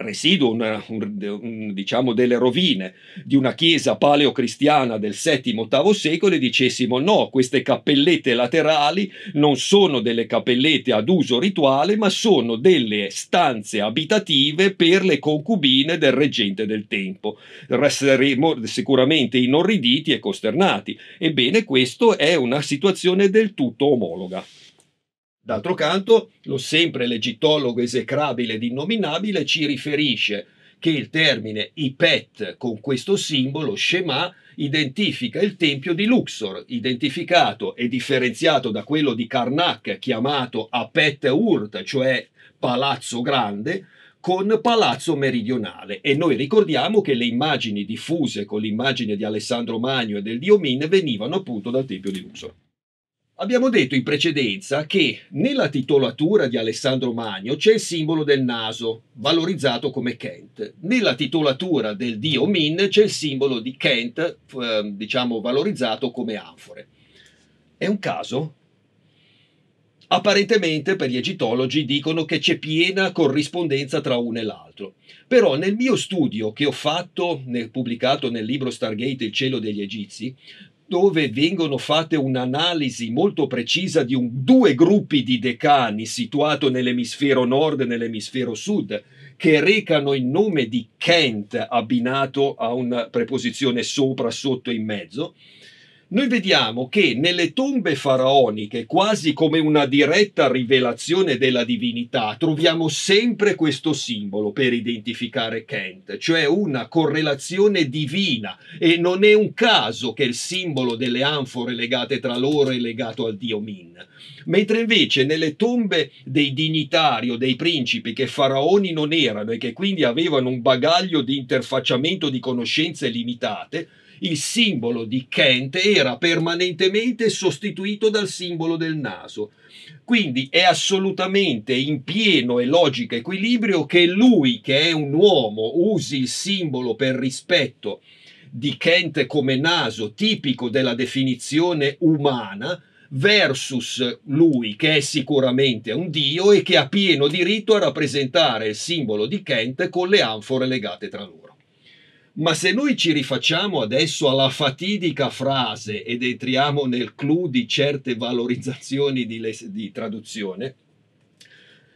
residuo, una, un, un, diciamo delle rovine di una chiesa paleocristiana del VII-VIII secolo e dicessimo no, queste cappellette laterali non sono delle cappellette ad uso rituale, ma sono delle stanze abitative per le concubine del reggente del tempo. Resteremo sicuramente inorriditi e costernati. Ebbene, questa è una situazione del tutto omologa. D'altro canto, lo sempre legittologo esecrabile ed innominabile ci riferisce che il termine Ipet con questo simbolo Shema identifica il tempio di Luxor, identificato e differenziato da quello di Karnak chiamato Apet Urt, cioè Palazzo Grande, con Palazzo Meridionale e noi ricordiamo che le immagini diffuse con l'immagine di Alessandro Magno e del Dio Min venivano appunto dal tempio di Luxor. Abbiamo detto in precedenza che nella titolatura di Alessandro Magno c'è il simbolo del naso, valorizzato come Kent. Nella titolatura del dio Min c'è il simbolo di Kent, eh, diciamo valorizzato come anfore. È un caso? Apparentemente per gli egittologi dicono che c'è piena corrispondenza tra uno e l'altro. Però nel mio studio che ho fatto, pubblicato nel libro Stargate Il cielo degli egizi, dove vengono fatte un'analisi molto precisa di un, due gruppi di decani situato nell'emisfero nord e nell'emisfero sud, che recano il nome di Kent abbinato a una preposizione sopra, sotto, in mezzo, noi vediamo che nelle tombe faraoniche, quasi come una diretta rivelazione della divinità, troviamo sempre questo simbolo per identificare Kent, cioè una correlazione divina e non è un caso che il simbolo delle anfore legate tra loro è legato al dio Min. Mentre invece nelle tombe dei dignitari o dei principi che faraoni non erano e che quindi avevano un bagaglio di interfacciamento di conoscenze limitate, il simbolo di Kent era permanentemente sostituito dal simbolo del naso. Quindi è assolutamente in pieno e logico equilibrio che lui, che è un uomo, usi il simbolo per rispetto di Kent come naso, tipico della definizione umana, versus lui che è sicuramente un dio e che ha pieno diritto a rappresentare il simbolo di Kent con le anfore legate tra loro. Ma se noi ci rifacciamo adesso alla fatidica frase ed entriamo nel clou di certe valorizzazioni di, di traduzione,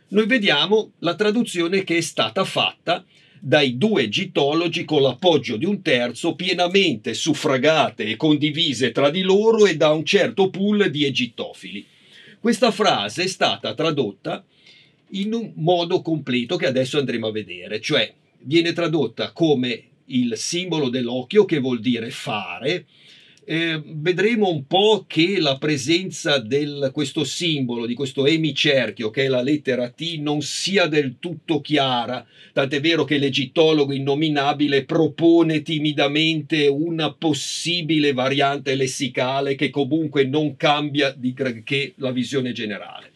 noi vediamo la traduzione che è stata fatta dai due egittologi con l'appoggio di un terzo pienamente suffragate e condivise tra di loro e da un certo pool di egittofili. Questa frase è stata tradotta in un modo completo che adesso andremo a vedere, cioè viene tradotta come il simbolo dell'occhio che vuol dire fare. Eh, vedremo un po' che la presenza di questo simbolo, di questo emicerchio che è la lettera T, non sia del tutto chiara, tant'è vero che l'egittologo innominabile propone timidamente una possibile variante lessicale che comunque non cambia di che la visione generale.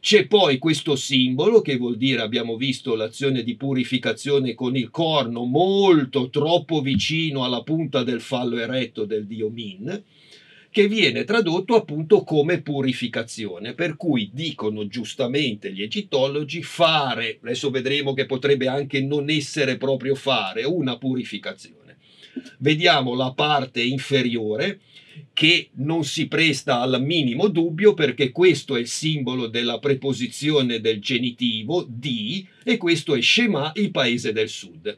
C'è poi questo simbolo che vuol dire, abbiamo visto l'azione di purificazione con il corno molto troppo vicino alla punta del fallo eretto del dio Min, che viene tradotto appunto come purificazione, per cui dicono giustamente gli egittologi fare, adesso vedremo che potrebbe anche non essere proprio fare, una purificazione. Vediamo la parte inferiore, che non si presta al minimo dubbio perché questo è il simbolo della preposizione del genitivo di e questo è Shema, il paese del sud.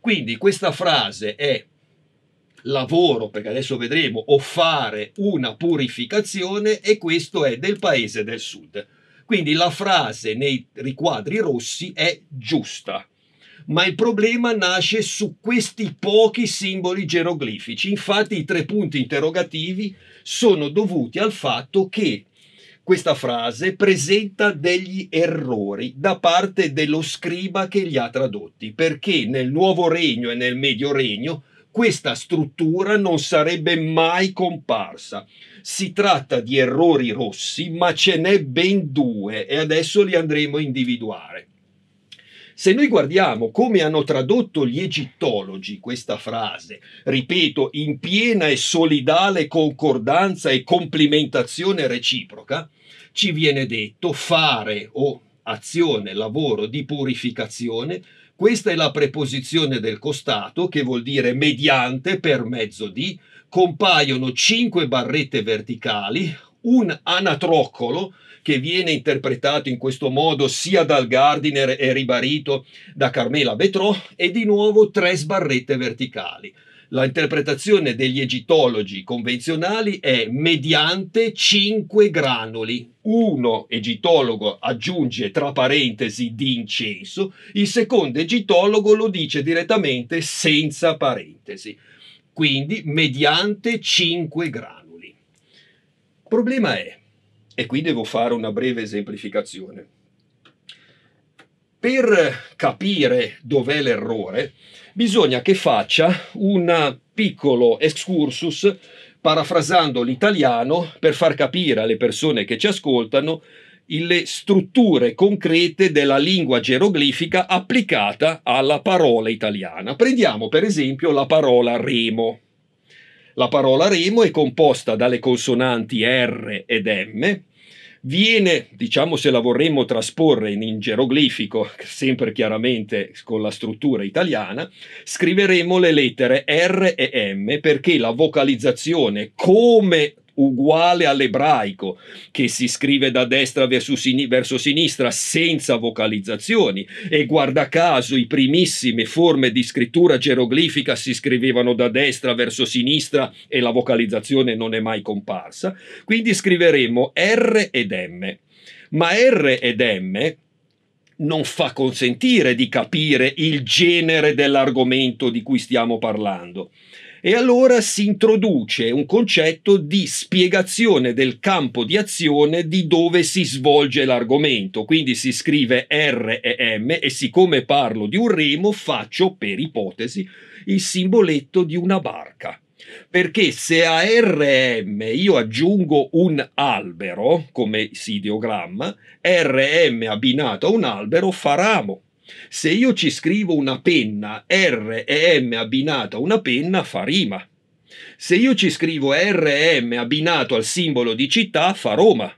Quindi questa frase è lavoro, perché adesso vedremo, o fare una purificazione e questo è del paese del sud. Quindi la frase nei riquadri rossi è giusta ma il problema nasce su questi pochi simboli geroglifici. Infatti i tre punti interrogativi sono dovuti al fatto che questa frase presenta degli errori da parte dello scriba che li ha tradotti, perché nel Nuovo Regno e nel Medio Regno questa struttura non sarebbe mai comparsa. Si tratta di errori rossi, ma ce n'è ben due e adesso li andremo a individuare. Se noi guardiamo come hanno tradotto gli egittologi questa frase, ripeto, in piena e solidale concordanza e complimentazione reciproca, ci viene detto fare o azione, lavoro di purificazione, questa è la preposizione del costato che vuol dire mediante, per mezzo di, compaiono cinque barrette verticali, un anatroccolo che viene interpretato in questo modo sia dal Gardiner e ribarito da Carmela Betrò e di nuovo tre sbarrette verticali. La interpretazione degli egittologi convenzionali è mediante cinque granuli. Uno egittologo aggiunge tra parentesi di incenso, il secondo egittologo lo dice direttamente senza parentesi. Quindi mediante cinque granuli. Problema è e qui devo fare una breve esemplificazione. Per capire dov'è l'errore, bisogna che faccia un piccolo excursus parafrasando l'italiano per far capire alle persone che ci ascoltano le strutture concrete della lingua geroglifica applicata alla parola italiana. Prendiamo per esempio la parola remo. La parola remo è composta dalle consonanti R ed M, viene, diciamo se la vorremmo trasporre in, in geroglifico, sempre chiaramente con la struttura italiana, scriveremo le lettere R e M perché la vocalizzazione come uguale all'ebraico, che si scrive da destra verso, sin verso, sinistra senza vocalizzazioni e guarda caso i primissime forme di scrittura geroglifica si scrivevano da destra verso sinistra e la vocalizzazione non è mai comparsa, quindi scriveremo R ed M. Ma R ed M non fa consentire di capire il genere dell'argomento di cui stiamo parlando. E allora si introduce un concetto di spiegazione del campo di azione di dove si svolge l'argomento. Quindi si scrive R e M e siccome parlo di un remo faccio, per ipotesi, il simboletto di una barca. Perché se a RM io aggiungo un albero come ideogramma, RM abbinato a un albero fa ramo. Se io ci scrivo una penna, R e M abbinato a una penna fa rima. Se io ci scrivo R e M abbinato al simbolo di città fa Roma.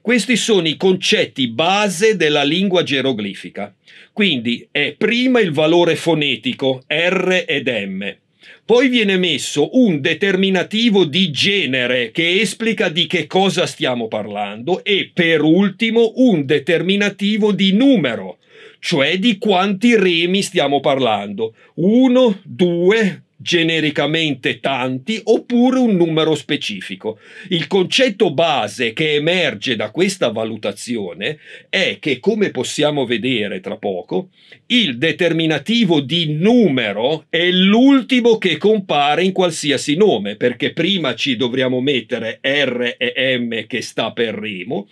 Questi sono i concetti base della lingua geroglifica. Quindi è prima il valore fonetico R ed M. Poi viene messo un determinativo di genere che esplica di che cosa stiamo parlando e per ultimo un determinativo di numero cioè di quanti remi stiamo parlando. Uno, due, genericamente tanti oppure un numero specifico. Il concetto base che emerge da questa valutazione è che, come possiamo vedere tra poco, il determinativo di numero è l'ultimo che compare in qualsiasi nome, perché prima ci dovremmo mettere R e M che sta per remo,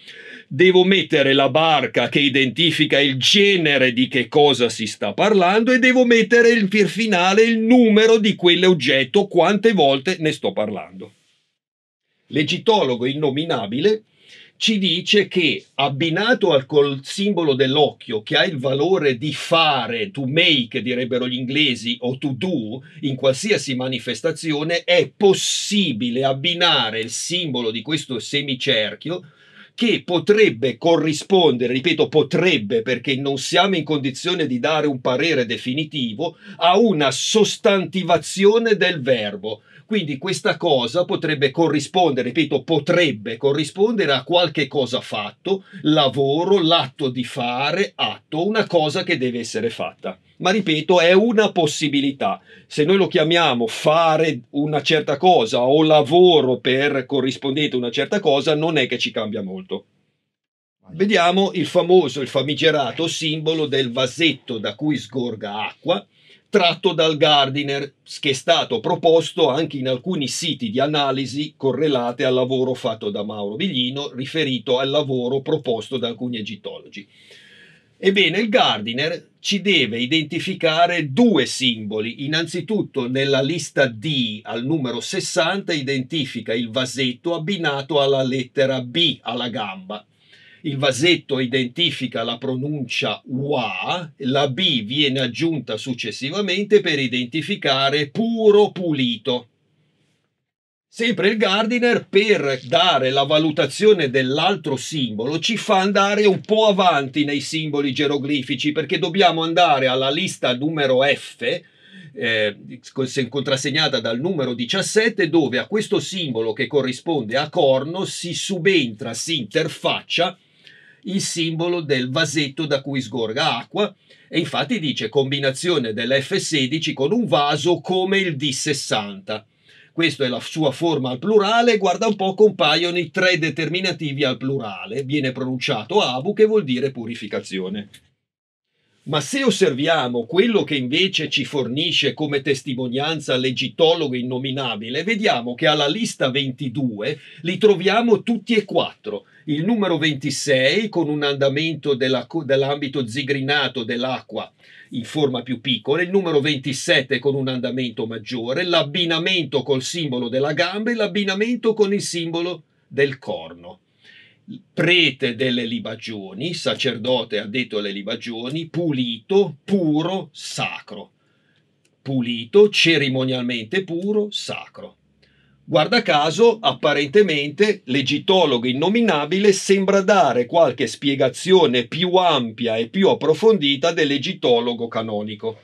devo mettere la barca che identifica il genere di che cosa si sta parlando e devo mettere il, per finale il numero di quell'oggetto, quante volte ne sto parlando. L'egitologo innominabile ci dice che abbinato al col simbolo dell'occhio che ha il valore di fare, to make direbbero gli inglesi o to do in qualsiasi manifestazione è possibile abbinare il simbolo di questo semicerchio che potrebbe corrispondere, ripeto potrebbe perché non siamo in condizione di dare un parere definitivo, a una sostantivazione del verbo. Quindi questa cosa potrebbe corrispondere, ripeto, potrebbe corrispondere a qualche cosa fatto, lavoro, l'atto di fare, atto, una cosa che deve essere fatta ma ripeto è una possibilità. Se noi lo chiamiamo fare una certa cosa o lavoro per corrispondente una certa cosa, non è che ci cambia molto. Vediamo il famoso, il famigerato simbolo del vasetto da cui sgorga acqua, tratto dal Gardiner, che è stato proposto anche in alcuni siti di analisi correlate al lavoro fatto da Mauro Biglino, riferito al lavoro proposto da alcuni egittologi. Ebbene, il Gardiner ci deve identificare due simboli. Innanzitutto nella lista D al numero 60 identifica il vasetto abbinato alla lettera B, alla gamba. Il vasetto identifica la pronuncia wa, la B viene aggiunta successivamente per identificare puro pulito. Sempre il Gardiner, per dare la valutazione dell'altro simbolo, ci fa andare un po' avanti nei simboli geroglifici, perché dobbiamo andare alla lista numero F, eh, contrassegnata dal numero 17, dove a questo simbolo che corrisponde a corno si subentra, si interfaccia il simbolo del vasetto da cui sgorga acqua, e infatti dice combinazione dell'F16 con un vaso come il D60 questa è la sua forma al plurale, guarda un po' compaiono i tre determinativi al plurale, viene pronunciato abu che vuol dire purificazione. Ma se osserviamo quello che invece ci fornisce come testimonianza l'egittologo innominabile, vediamo che alla lista 22 li troviamo tutti e quattro. Il numero 26 con un andamento dell'ambito zigrinato dell'acqua in forma più piccola, il numero 27 con un andamento maggiore, l'abbinamento col simbolo della gamba e l'abbinamento con il simbolo del corno. Prete delle libagioni, sacerdote addetto alle libagioni, pulito, puro, sacro. Pulito, cerimonialmente puro, sacro. Guarda caso, apparentemente, l'egittologo innominabile sembra dare qualche spiegazione più ampia e più approfondita dell'egittologo canonico.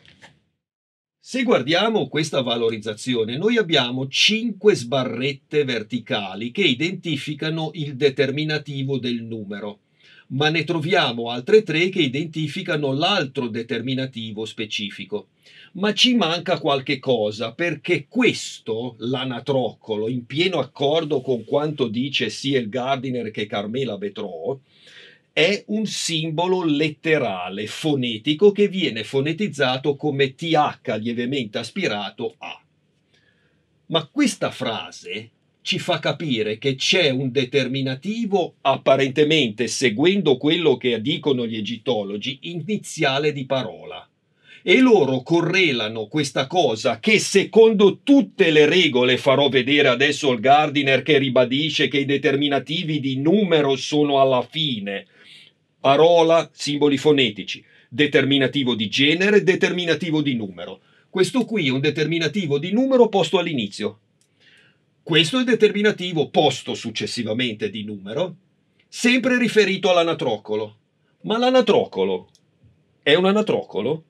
Se guardiamo questa valorizzazione, noi abbiamo cinque sbarrette verticali che identificano il determinativo del numero, ma ne troviamo altre tre che identificano l'altro determinativo specifico ma ci manca qualche cosa perché questo, l'anatroccolo, in pieno accordo con quanto dice sia il Gardiner che Carmela Betrò, è un simbolo letterale, fonetico, che viene fonetizzato come TH lievemente aspirato a. Ma questa frase ci fa capire che c'è un determinativo, apparentemente seguendo quello che dicono gli egittologi, iniziale di parola e loro correlano questa cosa che secondo tutte le regole farò vedere adesso il Gardiner che ribadisce che i determinativi di numero sono alla fine. Parola, simboli fonetici, determinativo di genere, determinativo di numero. Questo qui è un determinativo di numero posto all'inizio. Questo è il determinativo posto successivamente di numero, sempre riferito all'anatroccolo. Ma l'anatroccolo è un anatroccolo?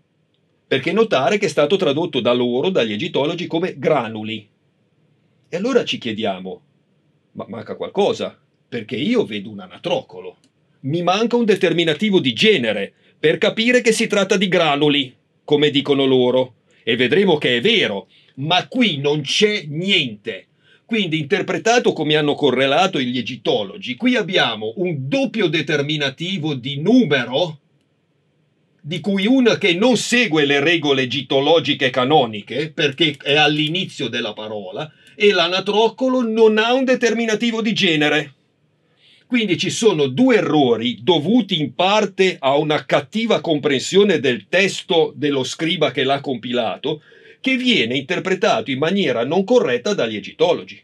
Perché notare che è stato tradotto da loro, dagli egittologi, come granuli. E allora ci chiediamo, ma manca qualcosa? Perché io vedo un anatroccolo. Mi manca un determinativo di genere per capire che si tratta di granuli, come dicono loro. E vedremo che è vero, ma qui non c'è niente. Quindi, interpretato come hanno correlato gli egittologi, qui abbiamo un doppio determinativo di numero di cui una che non segue le regole gittologiche canoniche, perché è all'inizio della parola, e l'anatroccolo non ha un determinativo di genere. Quindi ci sono due errori dovuti in parte a una cattiva comprensione del testo dello scriba che l'ha compilato, che viene interpretato in maniera non corretta dagli egittologi.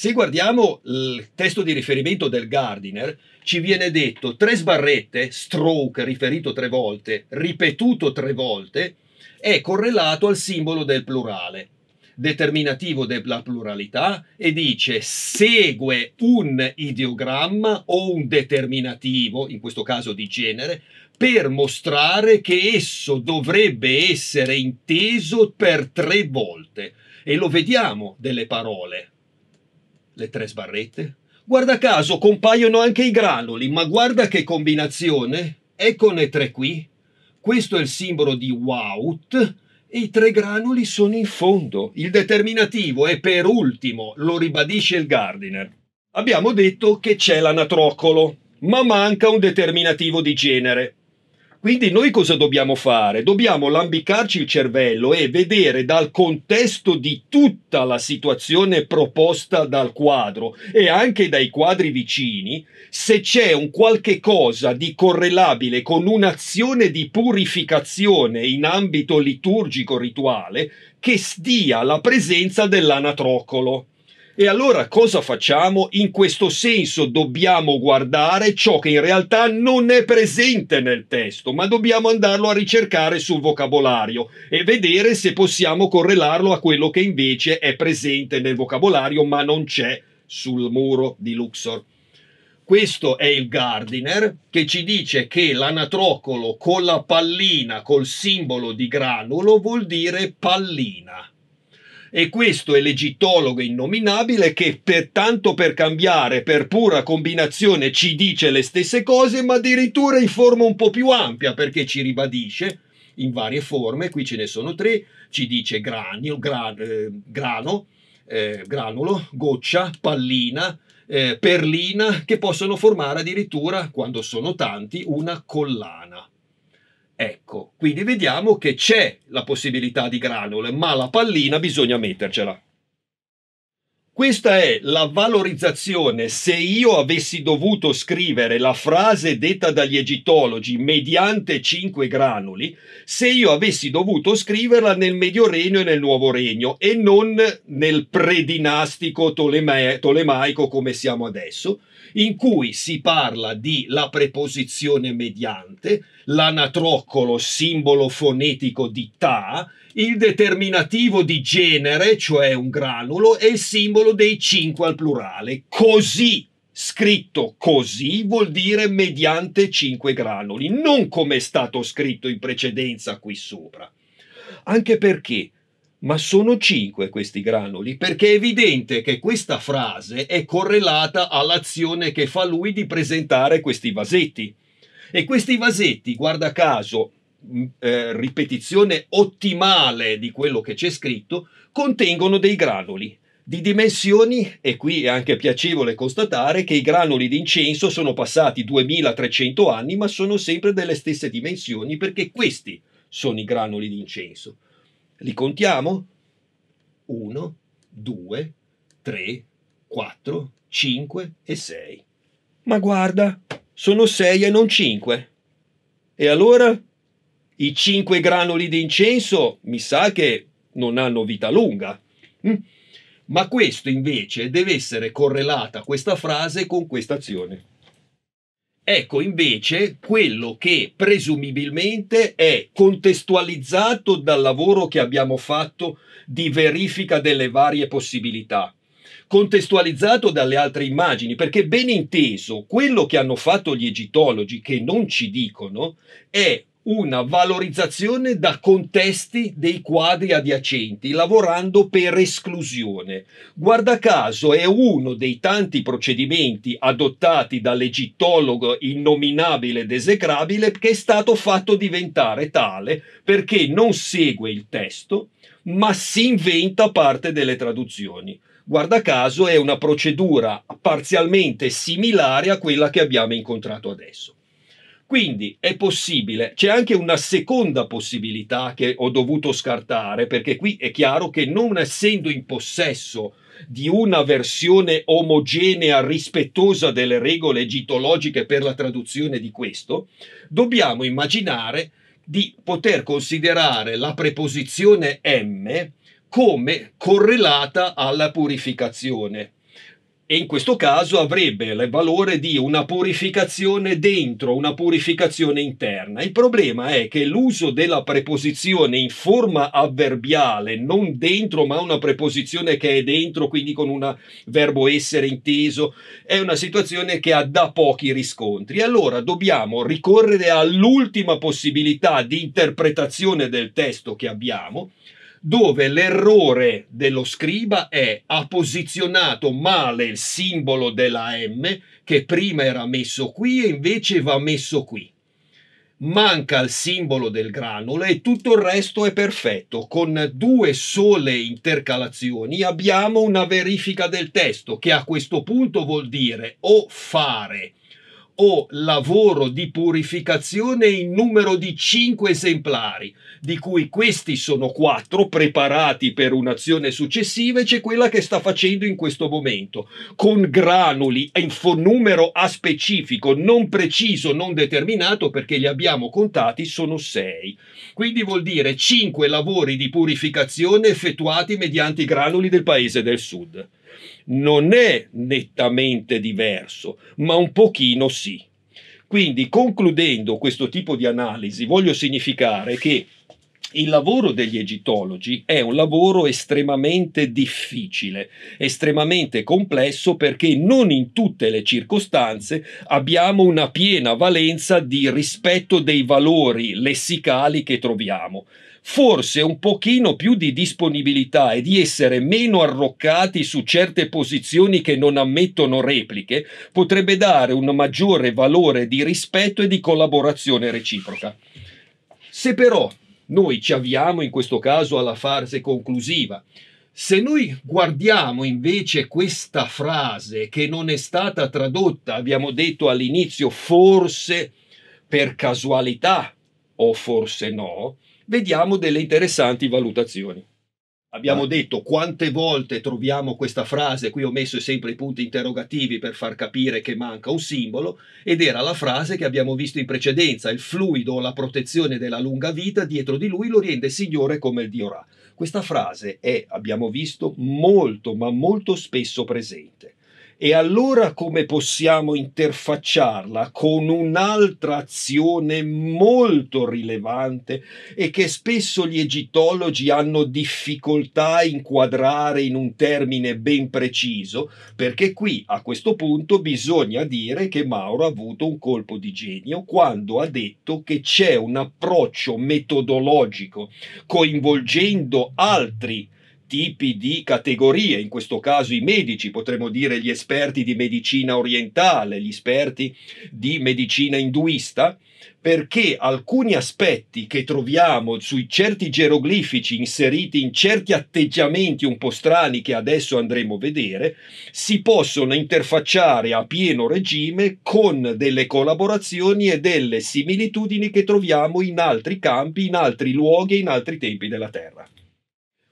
Se guardiamo il testo di riferimento del Gardiner, ci viene detto tre sbarrette, stroke riferito tre volte, ripetuto tre volte, è correlato al simbolo del plurale, determinativo della pluralità e dice segue un ideogramma o un determinativo, in questo caso di genere, per mostrare che esso dovrebbe essere inteso per tre volte. E lo vediamo delle parole. Le tre sbarrette, Guarda caso compaiono anche i granuli, ma guarda che combinazione. Eccone tre qui. Questo è il simbolo di Wout e i tre granuli sono in fondo. Il determinativo è per ultimo, lo ribadisce il Gardiner. Abbiamo detto che c'è l'anatroccolo, ma manca un determinativo di genere. Quindi noi cosa dobbiamo fare? Dobbiamo lambicarci il cervello e vedere dal contesto di tutta la situazione proposta dal quadro e anche dai quadri vicini se c'è un qualche cosa di correlabile con un'azione di purificazione in ambito liturgico rituale che stia la presenza dell'anatroccolo. E allora cosa facciamo? In questo senso dobbiamo guardare ciò che in realtà non è presente nel testo, ma dobbiamo andarlo a ricercare sul vocabolario e vedere se possiamo correlarlo a quello che invece è presente nel vocabolario ma non c'è sul muro di Luxor. Questo è il Gardiner che ci dice che l'anatroccolo con la pallina, col simbolo di granulo, vuol dire pallina e questo è l'egittologo innominabile che per tanto per cambiare, per pura combinazione ci dice le stesse cose, ma addirittura in forma un po' più ampia perché ci ribadisce in varie forme, qui ce ne sono tre, ci dice granio, gran, eh, grano, eh, granulo, goccia, pallina, eh, perlina, che possono formare addirittura, quando sono tanti, una collana. Ecco, quindi vediamo che c'è la possibilità di granule, ma la pallina bisogna mettercela. Questa è la valorizzazione. Se io avessi dovuto scrivere la frase detta dagli egittologi mediante cinque granuli, se io avessi dovuto scriverla nel Medio Regno e nel Nuovo Regno e non nel predinastico tolemaico come siamo adesso, in cui si parla di la preposizione mediante, l'anatroccolo simbolo fonetico di ta, il determinativo di genere, cioè un granulo, e il simbolo dei cinque al plurale. Così, scritto così, vuol dire mediante cinque granuli, non come è stato scritto in precedenza qui sopra. Anche perché ma sono cinque questi granuli, perché è evidente che questa frase è correlata all'azione che fa lui di presentare questi vasetti. E questi vasetti, guarda caso, mm, eh, ripetizione ottimale di quello che c'è scritto, contengono dei granuli di dimensioni, e qui è anche piacevole constatare che i granuli d'incenso sono passati 2300 anni, ma sono sempre delle stesse dimensioni, perché questi sono i granuli d'incenso. Li contiamo? 1, 2, 3, 4, 5 e 6. Ma guarda, sono 6 e non 5. E allora? I 5 granuli di incenso mi sa che non hanno vita lunga. Hm? Ma questo invece deve essere correlata questa frase con questa azione. Ecco invece quello che presumibilmente è contestualizzato dal lavoro che abbiamo fatto di verifica delle varie possibilità, contestualizzato dalle altre immagini, perché ben inteso quello che hanno fatto gli egittologi, che non ci dicono, è una valorizzazione da contesti dei quadri adiacenti, lavorando per esclusione. Guarda caso è uno dei tanti procedimenti adottati dall'egittologo innominabile ed esecrabile che è stato fatto diventare tale perché non segue il testo, ma si inventa parte delle traduzioni. Guarda caso è una procedura parzialmente similare a quella che abbiamo incontrato adesso. Quindi è possibile, c'è anche una seconda possibilità che ho dovuto scartare, perché qui è chiaro che non essendo in possesso di una versione omogenea rispettosa delle regole egittologiche per la traduzione di questo, dobbiamo immaginare di poter considerare la preposizione m come correlata alla purificazione e in questo caso avrebbe il valore di una purificazione dentro, una purificazione interna. Il problema è che l'uso della preposizione in forma avverbiale, non dentro ma una preposizione che è dentro, quindi con un verbo essere inteso, è una situazione che ha da pochi riscontri. Allora dobbiamo ricorrere all'ultima possibilità di interpretazione del testo che abbiamo, dove l'errore dello scriba è ha posizionato male il simbolo della M che prima era messo qui e invece va messo qui. Manca il simbolo del granulo e tutto il resto è perfetto. Con due sole intercalazioni abbiamo una verifica del testo che a questo punto vuol dire o fare o lavoro di purificazione in numero di 5 esemplari, di cui questi sono 4 preparati per un'azione successiva e c'è quella che sta facendo in questo momento, con granuli in numero a specifico, non preciso, non determinato, perché li abbiamo contati, sono 6. Quindi vuol dire 5 lavori di purificazione effettuati mediante i granuli del paese del sud non è nettamente diverso, ma un pochino sì. Quindi, concludendo questo tipo di analisi, voglio significare che il lavoro degli egittologi è un lavoro estremamente difficile, estremamente complesso perché non in tutte le circostanze abbiamo una piena valenza di rispetto dei valori lessicali che troviamo forse un pochino più di disponibilità e di essere meno arroccati su certe posizioni che non ammettono repliche potrebbe dare un maggiore valore di rispetto e di collaborazione reciproca. Se però noi ci avviamo in questo caso alla fase conclusiva, se noi guardiamo invece questa frase che non è stata tradotta, abbiamo detto all'inizio forse per casualità o forse no, vediamo delle interessanti valutazioni. Abbiamo ah. detto quante volte troviamo questa frase, qui ho messo sempre i punti interrogativi per far capire che manca un simbolo, ed era la frase che abbiamo visto in precedenza, il fluido o la protezione della lunga vita dietro di lui lo rende signore come il Dio Ra. Questa frase è, abbiamo visto, molto ma molto spesso presente. E allora come possiamo interfacciarla con un'altra azione molto rilevante e che spesso gli egittologi hanno difficoltà a inquadrare in un termine ben preciso, perché qui a questo punto bisogna dire che Mauro ha avuto un colpo di genio quando ha detto che c'è un approccio metodologico coinvolgendo altri tipi di categorie, in questo caso i medici, potremmo dire gli esperti di medicina orientale, gli esperti di medicina induista, perché alcuni aspetti che troviamo sui certi geroglifici inseriti in certi atteggiamenti un po' strani che adesso andremo a vedere, si possono interfacciare a pieno regime con delle collaborazioni e delle similitudini che troviamo in altri campi, in altri luoghi e in altri tempi della Terra.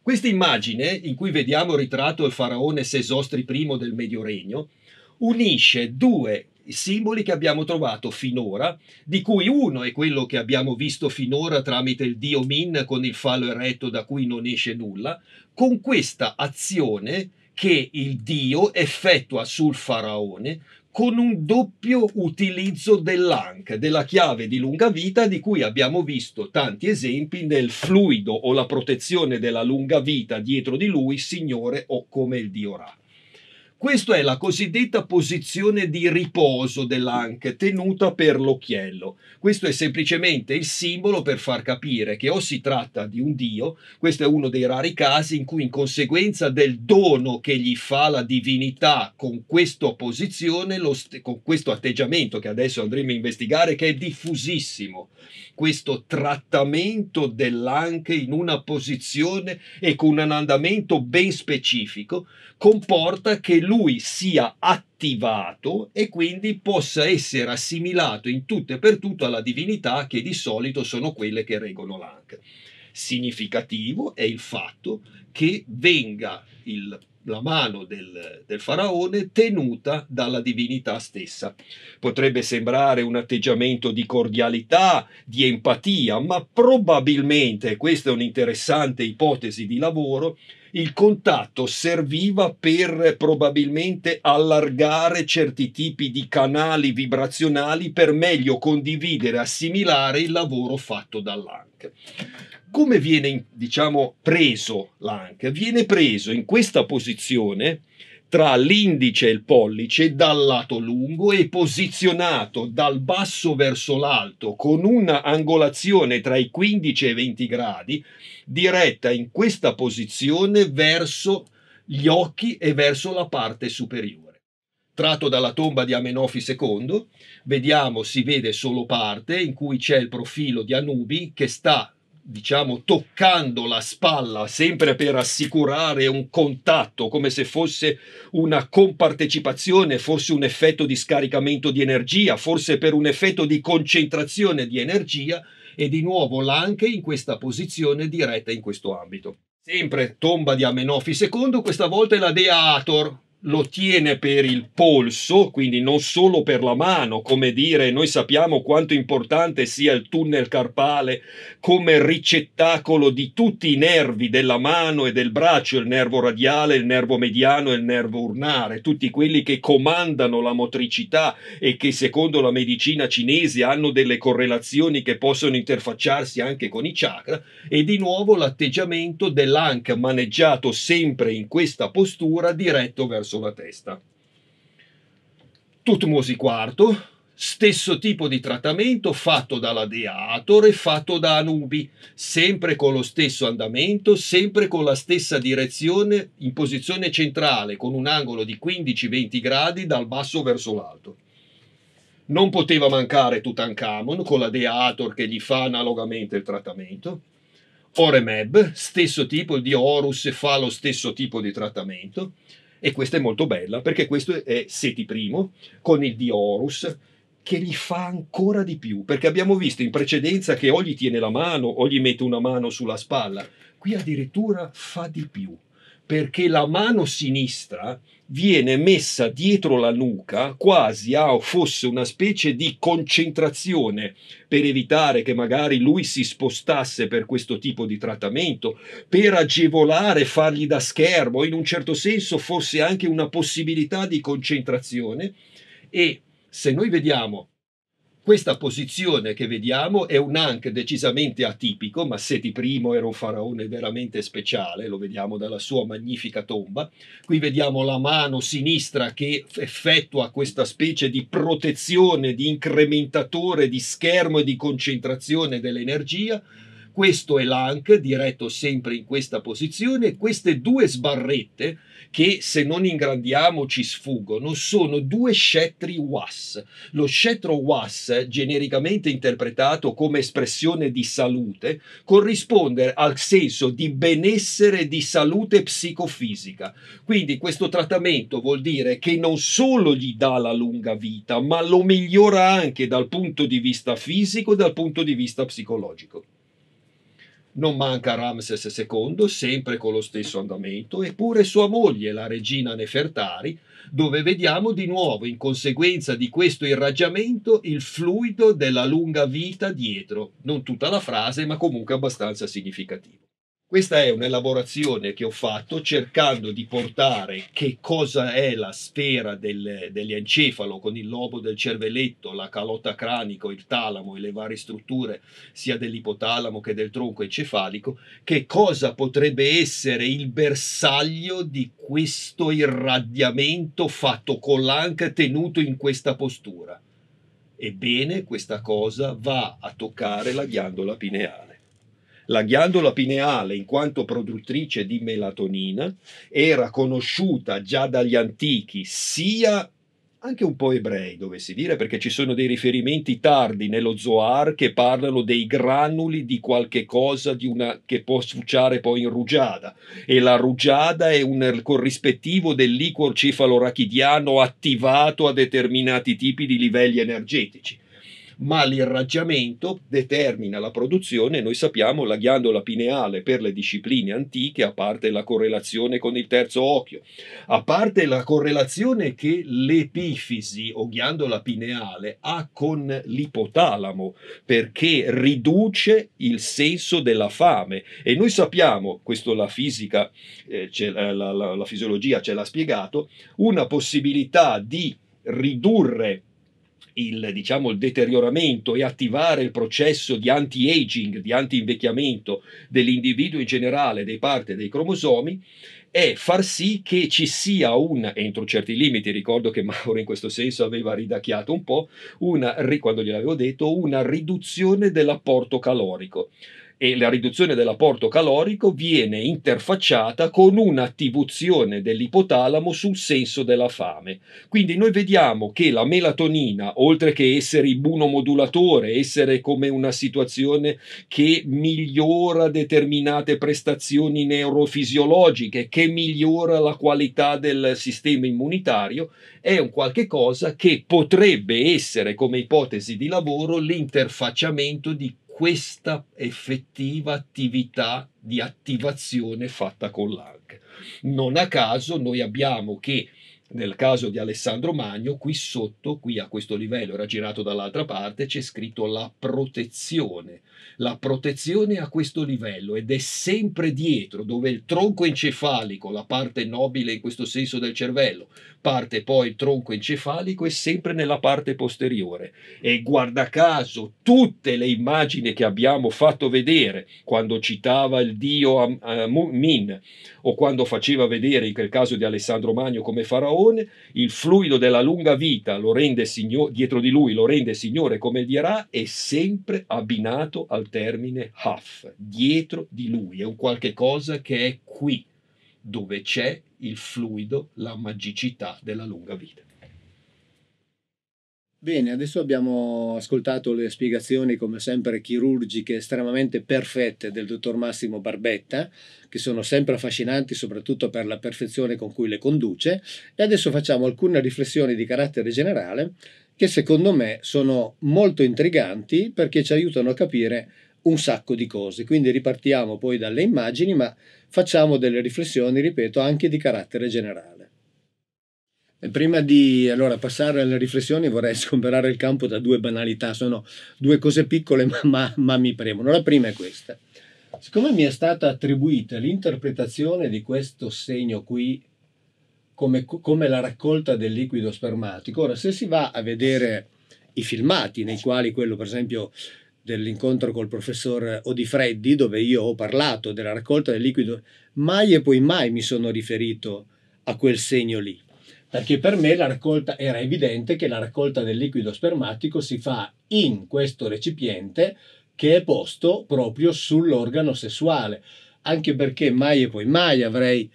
Questa immagine, in cui vediamo ritratto il faraone Sesostri I del Medio Regno, unisce due simboli che abbiamo trovato finora, di cui uno è quello che abbiamo visto finora tramite il dio Min con il fallo eretto da cui non esce nulla, con questa azione che il dio effettua sul faraone con un doppio utilizzo dell'anc, della chiave di lunga vita di cui abbiamo visto tanti esempi nel fluido o la protezione della lunga vita dietro di lui, Signore o come il Dio Ra. Questa è la cosiddetta posizione di riposo dell'anche tenuta per l'occhiello. Questo è semplicemente il simbolo per far capire che o si tratta di un dio, questo è uno dei rari casi in cui in conseguenza del dono che gli fa la divinità con questa posizione, con questo atteggiamento che adesso andremo a investigare, che è diffusissimo, questo trattamento dell'anche in una posizione e con un andamento ben specifico, comporta che lui sia attivato e quindi possa essere assimilato in tutto e per tutto alla divinità che di solito sono quelle che reggono l'anca. Significativo è il fatto che venga il la mano del, del, faraone tenuta dalla divinità stessa. Potrebbe sembrare un atteggiamento di cordialità, di empatia, ma probabilmente, questa è un'interessante ipotesi di lavoro, il contatto serviva per probabilmente allargare certi tipi di canali vibrazionali per meglio condividere, assimilare il lavoro fatto dall'ANC. Come viene, diciamo, preso l'ANC? Viene preso in questa posizione tra l'indice e il pollice dal lato lungo e posizionato dal basso verso l'alto con una angolazione tra i 15 e i 20 gradi diretta in questa posizione verso gli occhi e verso la parte superiore. Tratto dalla tomba di Amenofi II, vediamo, si vede solo parte in cui c'è il profilo di Anubi che sta diciamo, toccando la spalla, sempre per assicurare un contatto, come se fosse una compartecipazione, forse un effetto di scaricamento di energia, forse per un effetto di concentrazione di energia, e di nuovo l'anche in questa posizione diretta in questo ambito. Sempre tomba di Amenofi II, questa volta è la Dea Ator, lo tiene per il polso, quindi non solo per la mano, come dire, noi sappiamo quanto importante sia il tunnel carpale come ricettacolo di tutti i nervi della mano e del braccio, il nervo radiale, il nervo mediano e il nervo urnare, tutti quelli che comandano la motricità e che secondo la medicina cinese hanno delle correlazioni che possono interfacciarsi anche con i chakra. E di nuovo l'atteggiamento dell'anca maneggiato sempre in questa postura diretto verso la testa. Tutmosi IV, stesso tipo di trattamento fatto dalla Dea Ator e fatto da Anubi, sempre con lo stesso andamento, sempre con la stessa direzione in posizione centrale, con un angolo di 15-20 gradi dal basso verso l'alto. Non poteva mancare Tutankhamon con la Dea Ator che gli fa analogamente il trattamento. Oremeb, stesso tipo, dio Horus fa lo stesso tipo di trattamento e questa è molto bella perché questo è Seti I con il dio Horus che gli fa ancora di più perché abbiamo visto in precedenza che o gli tiene la mano o gli mette una mano sulla spalla. Qui addirittura fa di più, perché la mano sinistra viene messa dietro la nuca quasi a fosse una specie di concentrazione per evitare che magari lui si spostasse per questo tipo di trattamento, per agevolare, fargli da schermo, in un certo senso fosse anche una possibilità di concentrazione. E se noi vediamo questa posizione che vediamo è un Ankh decisamente atipico, ma Seti I era un faraone veramente speciale, lo vediamo dalla sua magnifica tomba. Qui vediamo la mano sinistra che effettua questa specie di protezione, di incrementatore, di schermo e di concentrazione dell'energia. Questo è l'Ankh diretto sempre in questa posizione. Queste due sbarrette che se non ingrandiamo ci sfuggono, sono due scettri was. Lo scettro was, genericamente interpretato come espressione di salute, corrisponde al senso di benessere di salute psicofisica. Quindi questo trattamento vuol dire che non solo gli dà la lunga vita, ma lo migliora anche dal punto di vista fisico e dal punto di vista psicologico. Non manca Ramses II, sempre con lo stesso andamento, eppure sua moglie, la regina Nefertari, dove vediamo di nuovo, in conseguenza di questo irraggiamento, il fluido della lunga vita dietro. Non tutta la frase, ma comunque abbastanza significativo. Questa è un'elaborazione che ho fatto cercando di portare che cosa è la sfera del, dell'encefalo con il lobo del cervelletto, la calotta cranico, il talamo e le varie strutture sia dell'ipotalamo che del tronco encefalico, che cosa potrebbe essere il bersaglio di questo irradiamento fatto con l'anca tenuto in questa postura. Ebbene, questa cosa va a toccare la ghiandola pineale. La ghiandola pineale, in quanto produttrice di melatonina, era conosciuta già dagli antichi sia anche un po' ebrei, dovessi dire, perché ci sono dei riferimenti tardi nello Zohar che parlano dei granuli di qualche cosa di una, che può sfuciare poi in rugiada. E la rugiada è un corrispettivo del liquor cefalorachidiano attivato a determinati tipi di livelli energetici ma l'irraggiamento determina la produzione, noi sappiamo la ghiandola pineale per le discipline antiche, a parte la correlazione con il terzo occhio, a parte la correlazione che l'epifisi o ghiandola pineale ha con l'ipotalamo, perché riduce il senso della fame. E noi sappiamo, questo la fisica, eh, la, la, la, fisiologia ce l'ha spiegato, una possibilità di ridurre il, diciamo, il deterioramento e attivare il processo di anti-aging, di anti-invecchiamento dell'individuo in generale, dei parti e dei cromosomi, è far sì che ci sia un, entro certi limiti, ricordo che Mauro in questo senso aveva ridacchiato un po', una, quando gliel'avevo detto, una riduzione dell'apporto calorico e la riduzione dell'apporto calorico viene interfacciata con un'attivazione dell'ipotalamo sul senso della fame. Quindi noi vediamo che la melatonina, oltre che essere immunomodulatore, essere come una situazione che migliora determinate prestazioni neurofisiologiche, che migliora la qualità del sistema immunitario, è un qualche cosa che potrebbe essere come ipotesi di lavoro l'interfacciamento di questa effettiva attività di attivazione fatta con l'ANC. Non a caso noi abbiamo che nel caso di Alessandro Magno, qui sotto, qui a questo livello, era girato dall'altra parte, c'è scritto la protezione. La protezione a questo livello ed è sempre dietro, dove il tronco encefalico, la parte nobile in questo senso del cervello, parte poi il tronco encefalico è sempre nella parte posteriore. E guarda caso, tutte le immagini che abbiamo fatto vedere quando citava il dio Min o quando faceva vedere, in quel caso di Alessandro Magno come faraone, il fluido della lunga vita lo rende signore, dietro di lui lo rende signore come dirà, è sempre abbinato al termine Haf, dietro di lui, è un qualche cosa che è qui, dove c'è il fluido, la magicità della lunga vita. Bene, adesso abbiamo ascoltato le spiegazioni, come sempre, chirurgiche estremamente perfette del dottor Massimo Barbetta, che sono sempre affascinanti soprattutto per la perfezione con cui le conduce, e adesso facciamo alcune riflessioni di carattere generale che secondo me sono molto intriganti perché ci aiutano a capire un sacco di cose. Quindi ripartiamo poi dalle immagini, ma facciamo delle riflessioni, ripeto, anche di carattere generale. E prima di allora, passare alle riflessioni vorrei sgomberare il campo da due banalità, sono due cose piccole ma, ma, ma mi premono. La prima è questa. Siccome mi è stata attribuita l'interpretazione di questo segno qui come, come la raccolta del liquido spermatico, ora se si va a vedere i filmati nei quali quello per esempio dell'incontro col professor Odifreddi dove io ho parlato della raccolta del liquido, mai e poi mai mi sono riferito a quel segno lì. Perché per me raccolta era evidente che la raccolta del liquido spermatico si fa in questo recipiente che è posto proprio sull'organo sessuale, anche perché mai e poi mai avrei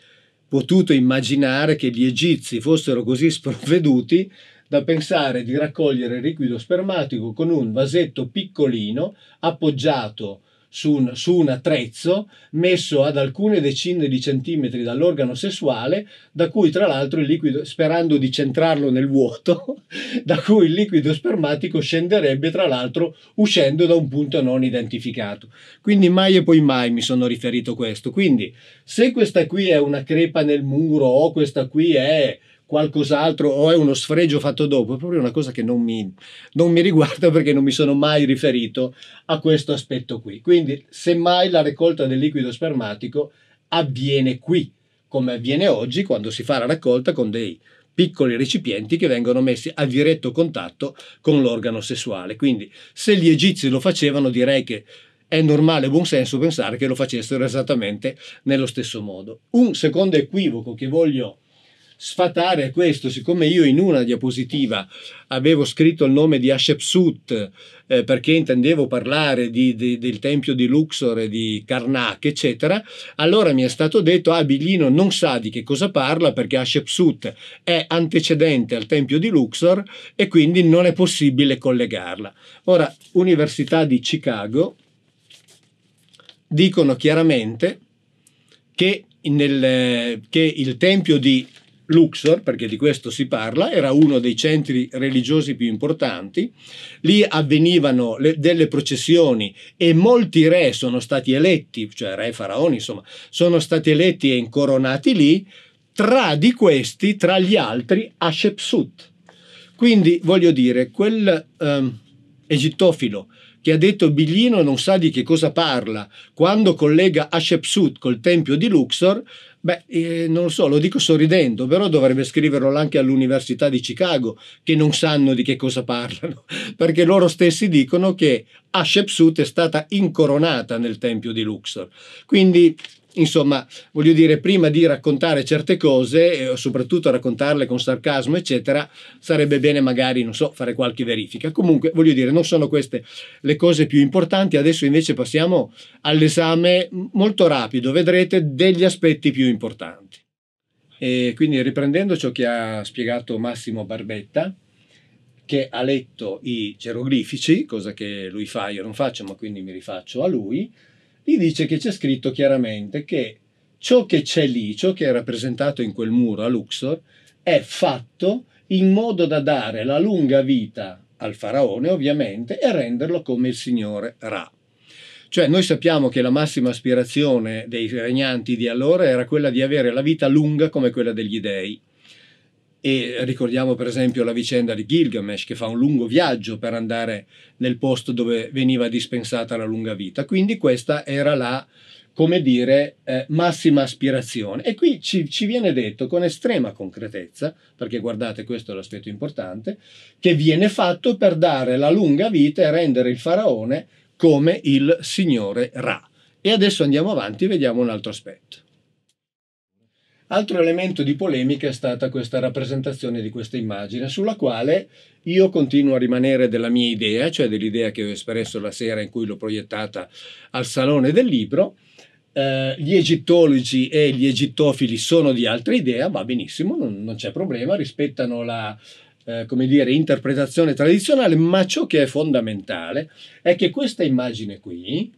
potuto immaginare che gli egizi fossero così sprovveduti da pensare di raccogliere il liquido spermatico con un vasetto piccolino appoggiato su un, su un, attrezzo messo ad alcune decine di centimetri dall'organo sessuale, da cui tra l'altro il liquido, sperando di centrarlo nel vuoto, da cui il liquido spermatico scenderebbe tra l'altro uscendo da un punto non identificato. Quindi mai e poi mai mi sono riferito a questo. Quindi se questa qui è una crepa nel muro o questa qui è qualcos'altro o è uno sfregio fatto dopo, è proprio una cosa che non mi, non mi riguarda perché non mi sono mai riferito a questo aspetto qui. Quindi semmai la raccolta del liquido spermatico avviene qui, come avviene oggi quando si fa la raccolta con dei piccoli recipienti che vengono messi a diretto contatto con l'organo sessuale. Quindi se gli egizi lo facevano direi che è normale buon senso pensare che lo facessero esattamente nello stesso modo. Un secondo equivoco che voglio sfatare questo, siccome io in una diapositiva avevo scritto il nome di Hatshepsut eh, perché intendevo parlare di, di, del tempio di Luxor e di Karnak, eccetera, allora mi è stato detto, ah, Biglino non sa di che cosa parla perché Hatshepsut è antecedente al tempio di Luxor e quindi non è possibile collegarla. Ora, Università di Chicago dicono chiaramente che, nel, che il tempio di Luxor, perché di questo si parla, era uno dei centri religiosi più importanti, lì avvenivano le, delle processioni e molti re sono stati eletti, cioè re faraoni insomma, sono stati eletti e incoronati lì, tra di questi, tra gli altri, Hatshepsut. Quindi voglio dire, quel um, egittofilo che ha detto Biglino non sa di che cosa parla. Quando collega Hatshepsut col tempio di Luxor, beh, eh, non lo so, lo dico sorridendo, però dovrebbe scriverlo anche all'Università di Chicago, che non sanno di che cosa parlano, perché loro stessi dicono che Hatshepsut è stata incoronata nel tempio di Luxor. Quindi Insomma, voglio dire, prima di raccontare certe cose, soprattutto raccontarle con sarcasmo, eccetera, sarebbe bene magari, non so, fare qualche verifica. Comunque, voglio dire, non sono queste le cose più importanti. Adesso invece passiamo all'esame molto rapido, vedrete degli aspetti più importanti. E quindi riprendendo ciò che ha spiegato Massimo Barbetta, che ha letto i geroglifici, cosa che lui fa, io non faccio, ma quindi mi rifaccio a lui, gli dice che c'è scritto chiaramente che ciò che c'è lì, ciò che è rappresentato in quel muro a Luxor, è fatto in modo da dare la lunga vita al faraone, ovviamente, e renderlo come il signore Ra. Cioè noi sappiamo che la massima aspirazione dei regnanti di allora era quella di avere la vita lunga come quella degli dei e ricordiamo per esempio la vicenda di Gilgamesh che fa un lungo viaggio per andare nel posto dove veniva dispensata la lunga vita. Quindi questa era la, come dire, eh, massima aspirazione. E qui ci, ci viene detto con estrema concretezza, perché guardate questo è l'aspetto importante, che viene fatto per dare la lunga vita e rendere il faraone come il signore Ra. E adesso andiamo avanti e vediamo un altro aspetto. Altro elemento di polemica è stata questa rappresentazione di questa immagine, sulla quale io continuo a rimanere della mia idea, cioè dell'idea che ho espresso la sera in cui l'ho proiettata al Salone del Libro. Eh, gli egittologi e gli egittofili sono di altra idea, va benissimo, non, non c'è problema, rispettano la, eh, come dire, interpretazione tradizionale, ma ciò che è fondamentale è che questa immagine qui,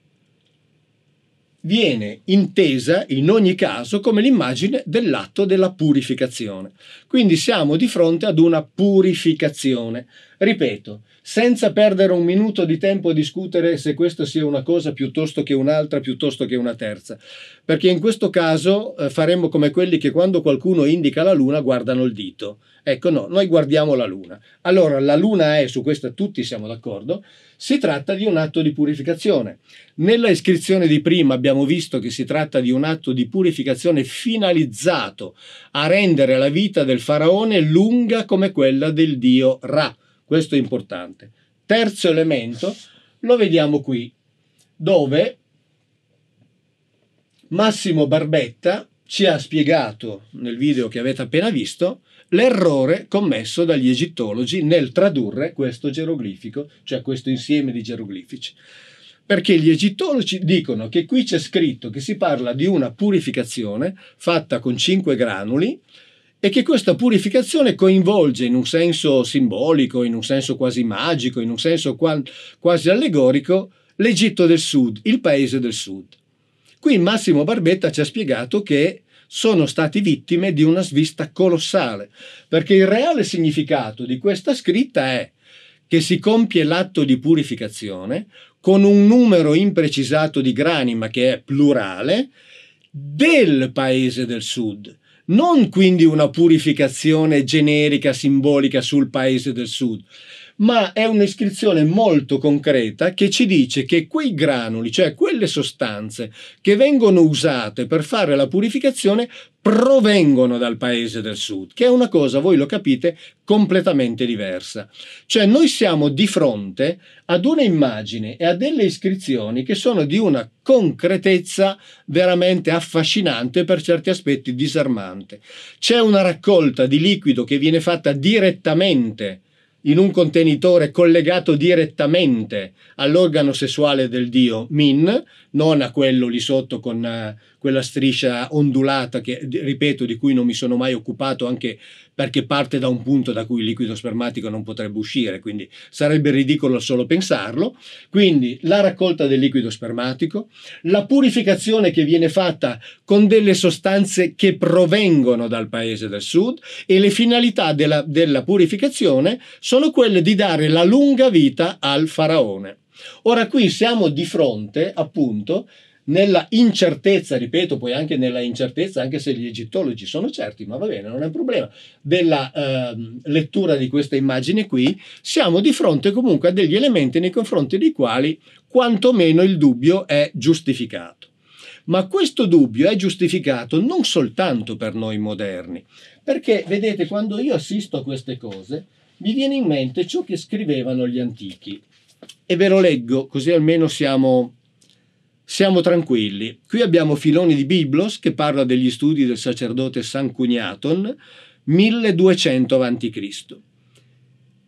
viene intesa in ogni caso come l'immagine dell'atto della purificazione. Quindi siamo di fronte ad una purificazione. Ripeto, senza perdere un minuto di tempo a discutere se questa sia una cosa piuttosto che un'altra, piuttosto che una terza, perché in questo caso eh, faremmo come quelli che quando qualcuno indica la luna guardano il dito. Ecco, no, noi guardiamo la luna. Allora, la luna è, su questo tutti siamo d'accordo, si tratta di un atto di purificazione. Nella iscrizione di prima abbiamo visto che si tratta di un atto di purificazione finalizzato a rendere la vita del faraone lunga come quella del dio Ra questo è importante. Terzo elemento lo vediamo qui, dove Massimo Barbetta ci ha spiegato nel video che avete appena visto l'errore commesso dagli egittologi nel tradurre questo geroglifico, cioè questo insieme di geroglifici. Perché gli egittologi dicono che qui c'è scritto che si parla di una purificazione fatta con cinque granuli e che questa purificazione coinvolge in un senso simbolico, in un senso quasi magico, in un senso quasi allegorico, l'Egitto del Sud, il paese del Sud. Qui Massimo Barbetta ci ha spiegato che sono stati vittime di una svista colossale, perché il reale significato di questa scritta è che si compie l'atto di purificazione con un numero imprecisato di grani, ma che è plurale, del paese del sud, non quindi una purificazione generica, simbolica sul paese del sud, ma è un'iscrizione molto concreta che ci dice che quei granuli, cioè quelle sostanze che vengono usate per fare la purificazione, provengono dal paese del sud, che è una cosa, voi lo capite, completamente diversa. Cioè noi siamo di fronte ad una immagine e a delle iscrizioni che sono di una concretezza veramente affascinante e per certi aspetti disarmante. C'è una raccolta di liquido che viene fatta direttamente in un contenitore collegato direttamente all'organo sessuale del dio Min, non a quello lì sotto con uh, quella striscia ondulata che, ripeto, di cui non mi sono mai occupato anche perché parte da un punto da cui il liquido spermatico non potrebbe uscire, quindi sarebbe ridicolo solo pensarlo. Quindi la raccolta del liquido spermatico, la purificazione che viene fatta con delle sostanze che provengono dal paese del sud e le finalità della, della purificazione sono quelle di dare la lunga vita al faraone. Ora qui siamo di fronte appunto nella incertezza, ripeto, poi anche nella incertezza, anche se gli egittologi sono certi, ma va bene, non è un problema, della eh, lettura di questa immagine qui, siamo di fronte comunque a degli elementi nei confronti dei quali quantomeno il dubbio è giustificato. Ma questo dubbio è giustificato non soltanto per noi moderni, perché vedete, quando io assisto a queste cose, mi viene in mente ciò che scrivevano gli antichi. E ve lo leggo, così almeno siamo siamo tranquilli. Qui abbiamo Filoni di Biblos che parla degli studi del sacerdote San Cugnaton, 1200 a.C.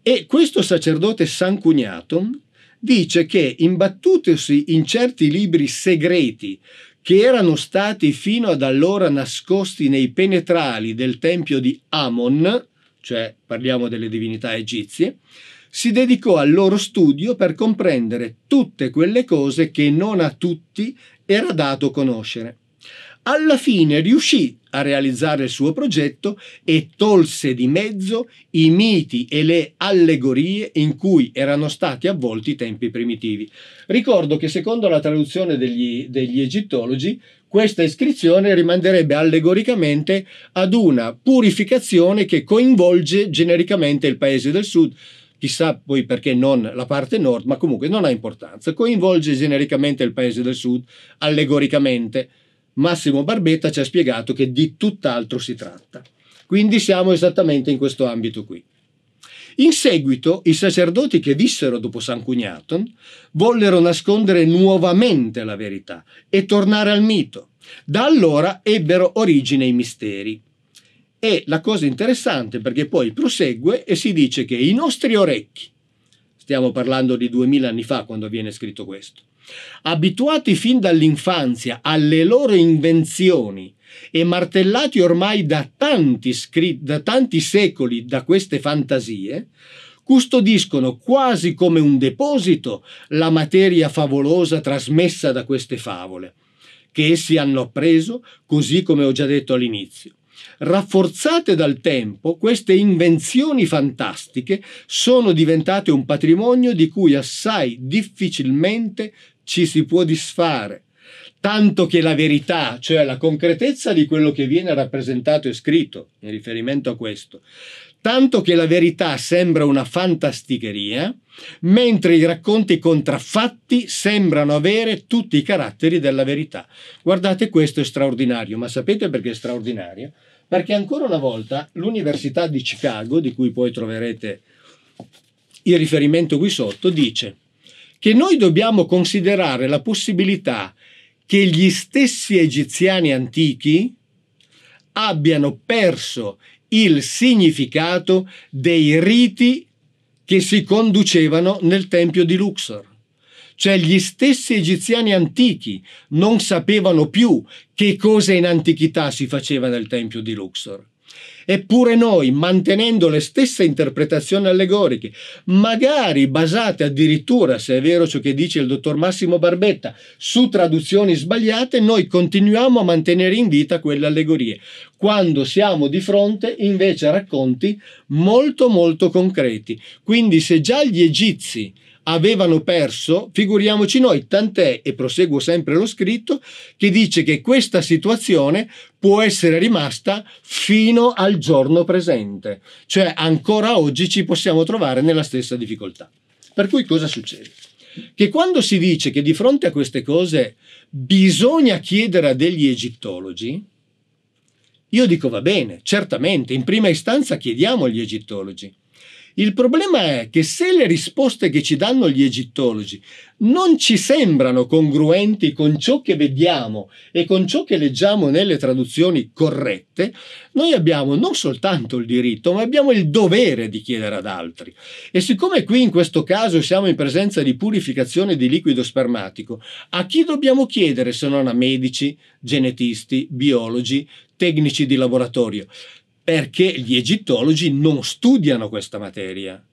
E questo sacerdote San Cugnaton dice che imbattutosi in certi libri segreti che erano stati fino ad allora nascosti nei penetrali del tempio di Amon, cioè parliamo delle divinità egizie, si dedicò al loro studio per comprendere tutte quelle cose che non a tutti era dato conoscere. Alla fine riuscì a realizzare il suo progetto e tolse di mezzo i miti e le allegorie in cui erano stati avvolti i tempi primitivi. Ricordo che secondo la traduzione degli, degli egittologi questa iscrizione rimanderebbe allegoricamente ad una purificazione che coinvolge genericamente il paese del sud, chissà poi perché non la parte nord, ma comunque non ha importanza. Coinvolge genericamente il paese del sud, allegoricamente. Massimo Barbetta ci ha spiegato che di tutt'altro si tratta. Quindi siamo esattamente in questo ambito qui. In seguito i sacerdoti che vissero dopo San Cugnaton vollero nascondere nuovamente la verità e tornare al mito. Da allora ebbero origine i misteri. E la cosa interessante perché poi prosegue e si dice che i nostri orecchi, stiamo parlando di duemila anni fa quando viene scritto questo, abituati fin dall'infanzia alle loro invenzioni e martellati ormai da tanti, da tanti secoli da queste fantasie, custodiscono quasi come un deposito la materia favolosa trasmessa da queste favole, che essi hanno appreso, così come ho già detto all'inizio Rafforzate dal tempo, queste invenzioni fantastiche sono diventate un patrimonio di cui assai difficilmente ci si può disfare tanto che la verità, cioè la concretezza di quello che viene rappresentato e scritto in riferimento a questo, tanto che la verità sembra una fantasticheria, mentre i racconti contraffatti sembrano avere tutti i caratteri della verità. Guardate, questo è straordinario, ma sapete perché è straordinario? Perché ancora una volta l'Università di Chicago, di cui poi troverete il riferimento qui sotto, dice che noi dobbiamo considerare la possibilità che gli stessi egiziani antichi abbiano perso il significato dei riti che si conducevano nel tempio di Luxor. Cioè gli stessi egiziani antichi non sapevano più che cosa in antichità si faceva nel tempio di Luxor. Eppure noi, mantenendo le stesse interpretazioni allegoriche, magari basate addirittura, se è vero ciò che dice il dottor Massimo Barbetta, su traduzioni sbagliate, noi continuiamo a mantenere in vita quelle allegorie, quando siamo di fronte invece a racconti molto molto concreti. Quindi se già gli egizi avevano perso, figuriamoci noi, tant'è, e proseguo sempre lo scritto, che dice che questa situazione può essere rimasta fino al giorno presente, cioè ancora oggi ci possiamo trovare nella stessa difficoltà. Per cui cosa succede? Che quando si dice che di fronte a queste cose bisogna chiedere a degli egittologi, io dico va bene, certamente, in prima istanza chiediamo agli egittologi, il problema è che se le risposte che ci danno gli egittologi non ci sembrano congruenti con ciò che vediamo e con ciò che leggiamo nelle traduzioni corrette, noi abbiamo non soltanto il diritto, ma abbiamo il dovere di chiedere ad altri. E siccome qui in questo caso siamo in presenza di purificazione di liquido spermatico, a chi dobbiamo chiedere se non a medici, genetisti, biologi, tecnici di laboratorio? Perché gli egittologi non studiano questa materia.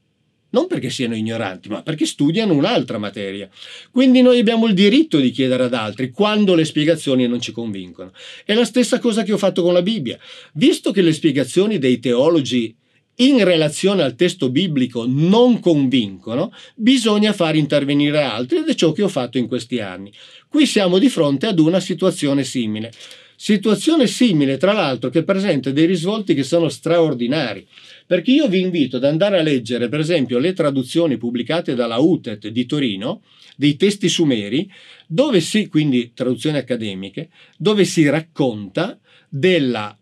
Non perché siano ignoranti, ma perché studiano un'altra materia. Quindi noi abbiamo il diritto di chiedere ad altri quando le spiegazioni non ci convincono. È la stessa cosa che ho fatto con la Bibbia. Visto che le spiegazioni dei teologi in relazione al testo biblico non convincono, bisogna far intervenire altri ed è ciò che ho fatto in questi anni. Qui siamo di fronte ad una situazione simile. Situazione simile, tra l'altro, che presenta dei risvolti che sono straordinari. Perché io vi invito ad andare a leggere, per esempio, le traduzioni pubblicate dalla UTET di Torino, dei testi sumeri, dove si, quindi traduzioni accademiche, dove si racconta della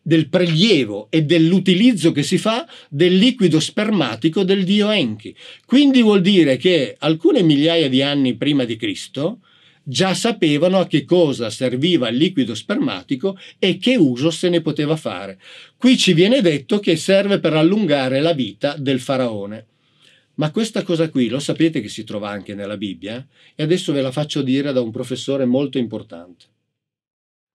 del prelievo e dell'utilizzo che si fa del liquido spermatico del dio Enki. Quindi vuol dire che alcune migliaia di anni prima di Cristo già sapevano a che cosa serviva il liquido spermatico e che uso se ne poteva fare. Qui ci viene detto che serve per allungare la vita del faraone. Ma questa cosa qui lo sapete che si trova anche nella Bibbia e adesso ve la faccio dire da un professore molto importante.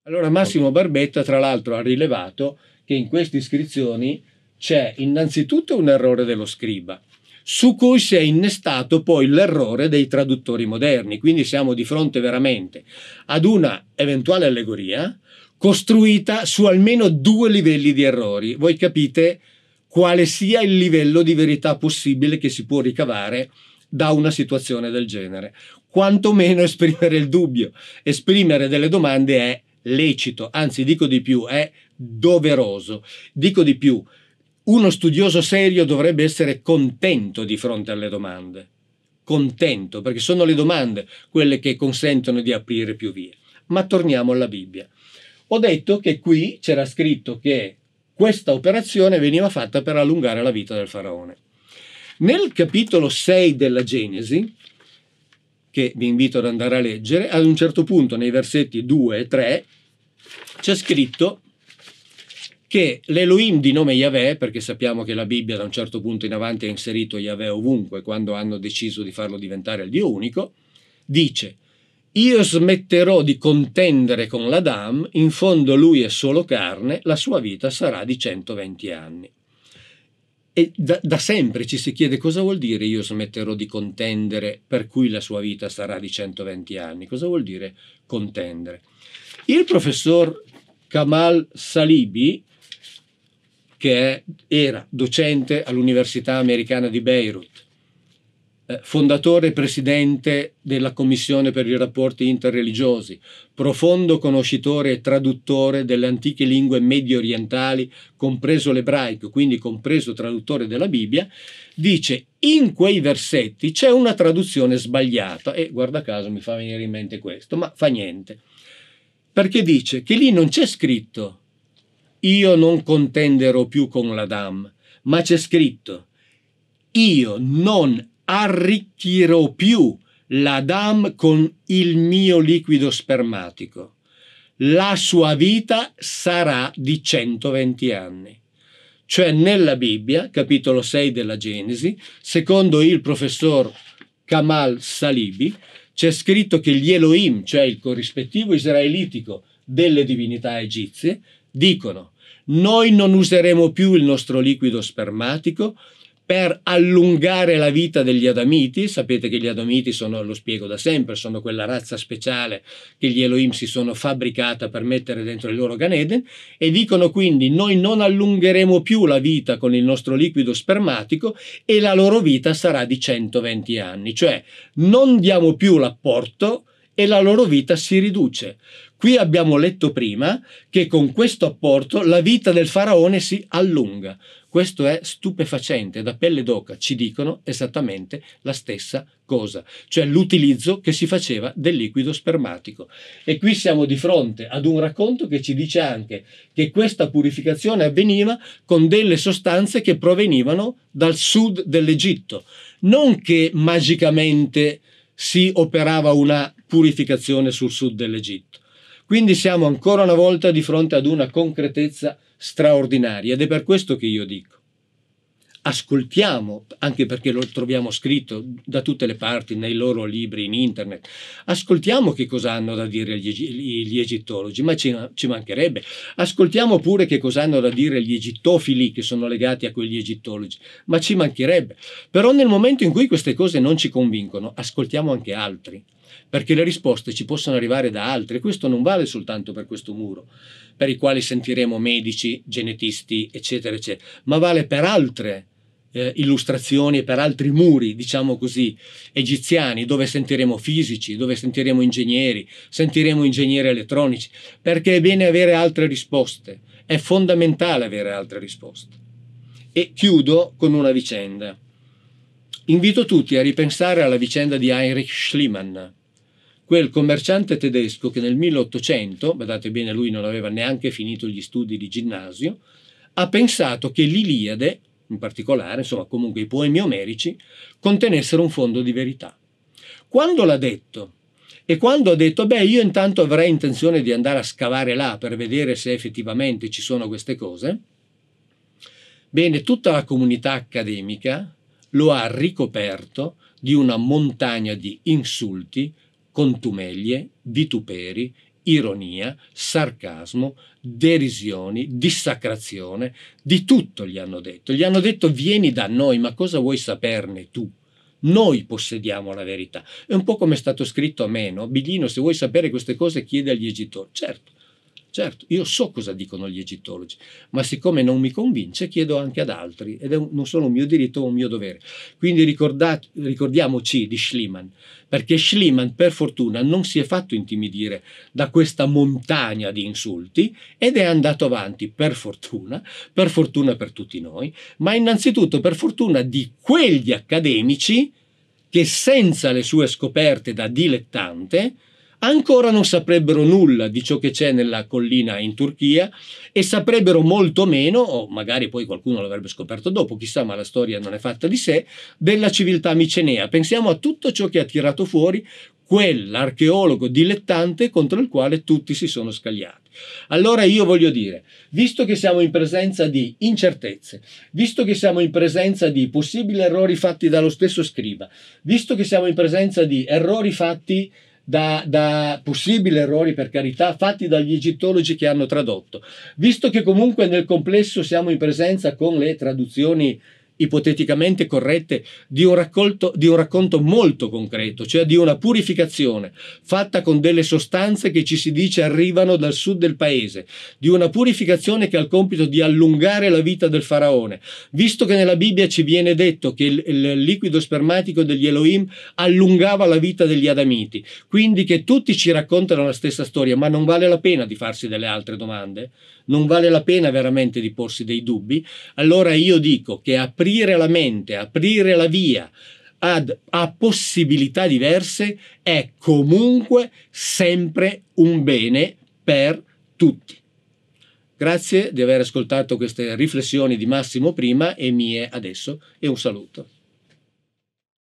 Allora Massimo Barbetta tra l'altro ha rilevato che in queste iscrizioni c'è innanzitutto un errore dello scriba su cui si è innestato poi l'errore dei traduttori moderni. Quindi siamo di fronte veramente ad una eventuale allegoria costruita su almeno due livelli di errori. Voi capite quale sia il livello di verità possibile che si può ricavare da una situazione del genere. Quanto meno esprimere il dubbio, esprimere delle domande è lecito, anzi dico di più, è doveroso. Dico di più, uno studioso serio dovrebbe essere contento di fronte alle domande. Contento, perché sono le domande quelle che consentono di aprire più vie. Ma torniamo alla Bibbia. Ho detto che qui c'era scritto che questa operazione veniva fatta per allungare la vita del faraone. Nel capitolo 6 della Genesi, che vi invito ad andare a leggere, ad un certo punto nei versetti 2 e 3 c'è scritto che l'Elohim di nome Yahweh, perché sappiamo che la Bibbia da un certo punto in avanti ha inserito Yahweh ovunque quando hanno deciso di farlo diventare il Dio unico, dice io smetterò di contendere con l'Adam, in fondo lui è solo carne, la sua vita sarà di 120 anni. E da, da, sempre ci si chiede cosa vuol dire io smetterò di contendere per cui la sua vita sarà di 120 anni. Cosa vuol dire contendere? Il professor Kamal Salibi, che era docente all'Università Americana di Beirut, eh, fondatore e presidente della Commissione per i rapporti interreligiosi, profondo conoscitore e traduttore delle antiche lingue medio orientali, compreso l'ebraico, quindi compreso traduttore della Bibbia, dice in quei versetti c'è una traduzione sbagliata. E guarda caso mi fa venire in mente questo, ma fa niente, perché dice che lì non c'è scritto io non contenderò più con l'Adam, ma c'è scritto io non arricchirò più l'Adam con il mio liquido spermatico. La sua vita sarà di 120 anni. Cioè nella Bibbia, capitolo 6 della Genesi, secondo il professor Kamal Salibi, c'è scritto che gli Elohim, cioè il corrispettivo israelitico delle divinità egizie, dicono noi non useremo più il nostro liquido spermatico, per allungare la vita degli Adamiti. Sapete che gli Adamiti sono, lo spiego da sempre, sono quella razza speciale che gli Elohim si sono fabbricata per mettere dentro il loro Ganeden e dicono quindi noi non allungheremo più la vita con il nostro liquido spermatico e la loro vita sarà di 120 anni, cioè non diamo più l'apporto e la loro vita si riduce. Qui abbiamo letto prima che con questo apporto la vita del faraone si allunga. Questo è stupefacente, da pelle d'oca ci dicono esattamente la stessa cosa, cioè l'utilizzo che si faceva del liquido spermatico. E qui siamo di fronte ad un racconto che ci dice anche che questa purificazione avveniva con delle sostanze che provenivano dal sud dell'Egitto, non che magicamente si operava una purificazione sul sud dell'Egitto. Quindi siamo ancora una volta di fronte ad una concretezza straordinaria ed è per questo che io dico ascoltiamo, anche perché lo troviamo scritto da tutte le parti nei loro libri in internet, ascoltiamo che cosa hanno da dire gli, gli egittologi, ma ci, ci, mancherebbe, ascoltiamo pure che cosa hanno da dire gli egittofili che sono legati a quegli egittologi, ma ci mancherebbe. Però nel momento in cui queste cose non ci convincono, ascoltiamo anche altri, perché le risposte ci possono arrivare da altri questo non vale soltanto per questo muro per i quali sentiremo medici, genetisti, eccetera, eccetera, ma vale per altre eh, illustrazioni e per altri muri, diciamo così, egiziani, dove sentiremo fisici, dove sentiremo ingegneri, sentiremo ingegneri elettronici, perché è bene avere altre risposte, è fondamentale avere altre risposte. E chiudo con una vicenda. Invito tutti a ripensare alla vicenda di Heinrich Schliemann, quel commerciante tedesco che nel 1800, badate bene lui non aveva neanche finito gli studi di ginnasio, ha pensato che l'Iliade, in particolare, insomma comunque i poemi omerici, contenessero un fondo di verità. Quando l'ha detto e quando ha detto, beh, io intanto avrei intenzione di andare a scavare là per vedere se effettivamente ci sono queste cose, bene, tutta la comunità accademica lo ha ricoperto di una montagna di insulti, contumelie, vituperi, ironia, sarcasmo, derisioni, dissacrazione, di tutto gli hanno detto. Gli hanno detto vieni da noi, ma cosa vuoi saperne tu? Noi possediamo la verità. È un po' come è stato scritto a me, no? Biglino, se vuoi sapere queste cose chiede agli egitori. Certo, Certo, io so cosa dicono gli egittologi, ma siccome non mi convince chiedo anche ad altri ed è un, non solo un mio diritto ma un mio dovere. Quindi ricordiamoci di Schliemann, perché Schliemann per fortuna non si è fatto intimidire da questa montagna di insulti ed è andato avanti per fortuna, per fortuna per tutti noi, ma innanzitutto per fortuna di quegli accademici che senza le sue scoperte da dilettante ancora non saprebbero nulla di ciò che c'è nella collina in Turchia e saprebbero molto meno, o magari poi qualcuno l'avrebbe scoperto dopo, chissà, ma la storia non è fatta di sé, della civiltà micenea. Pensiamo a tutto ciò che ha tirato fuori quell'archeologo dilettante contro il quale tutti si sono scagliati. Allora io voglio dire, visto che siamo in presenza di incertezze, visto che siamo in presenza di possibili errori fatti dallo stesso scriba, visto che siamo in presenza di errori fatti da, da, possibili errori, per carità, fatti dagli egittologi che hanno tradotto. Visto che comunque nel complesso siamo in presenza con le traduzioni ipoteticamente corrette di un, raccolto, di un racconto molto concreto, cioè di una purificazione fatta con delle sostanze che ci si dice arrivano dal sud del paese, di una purificazione che ha il compito di allungare la vita del faraone, visto che nella Bibbia ci viene detto che il, il liquido spermatico degli Elohim allungava la vita degli Adamiti, quindi che tutti ci raccontano la stessa storia, ma non vale la pena di farsi delle altre domande? Non vale la pena veramente di porsi dei dubbi, allora io dico che aprire la mente, aprire la via ad, a possibilità diverse è comunque sempre un bene per tutti. Grazie di aver ascoltato queste riflessioni di Massimo prima e mie adesso e un saluto.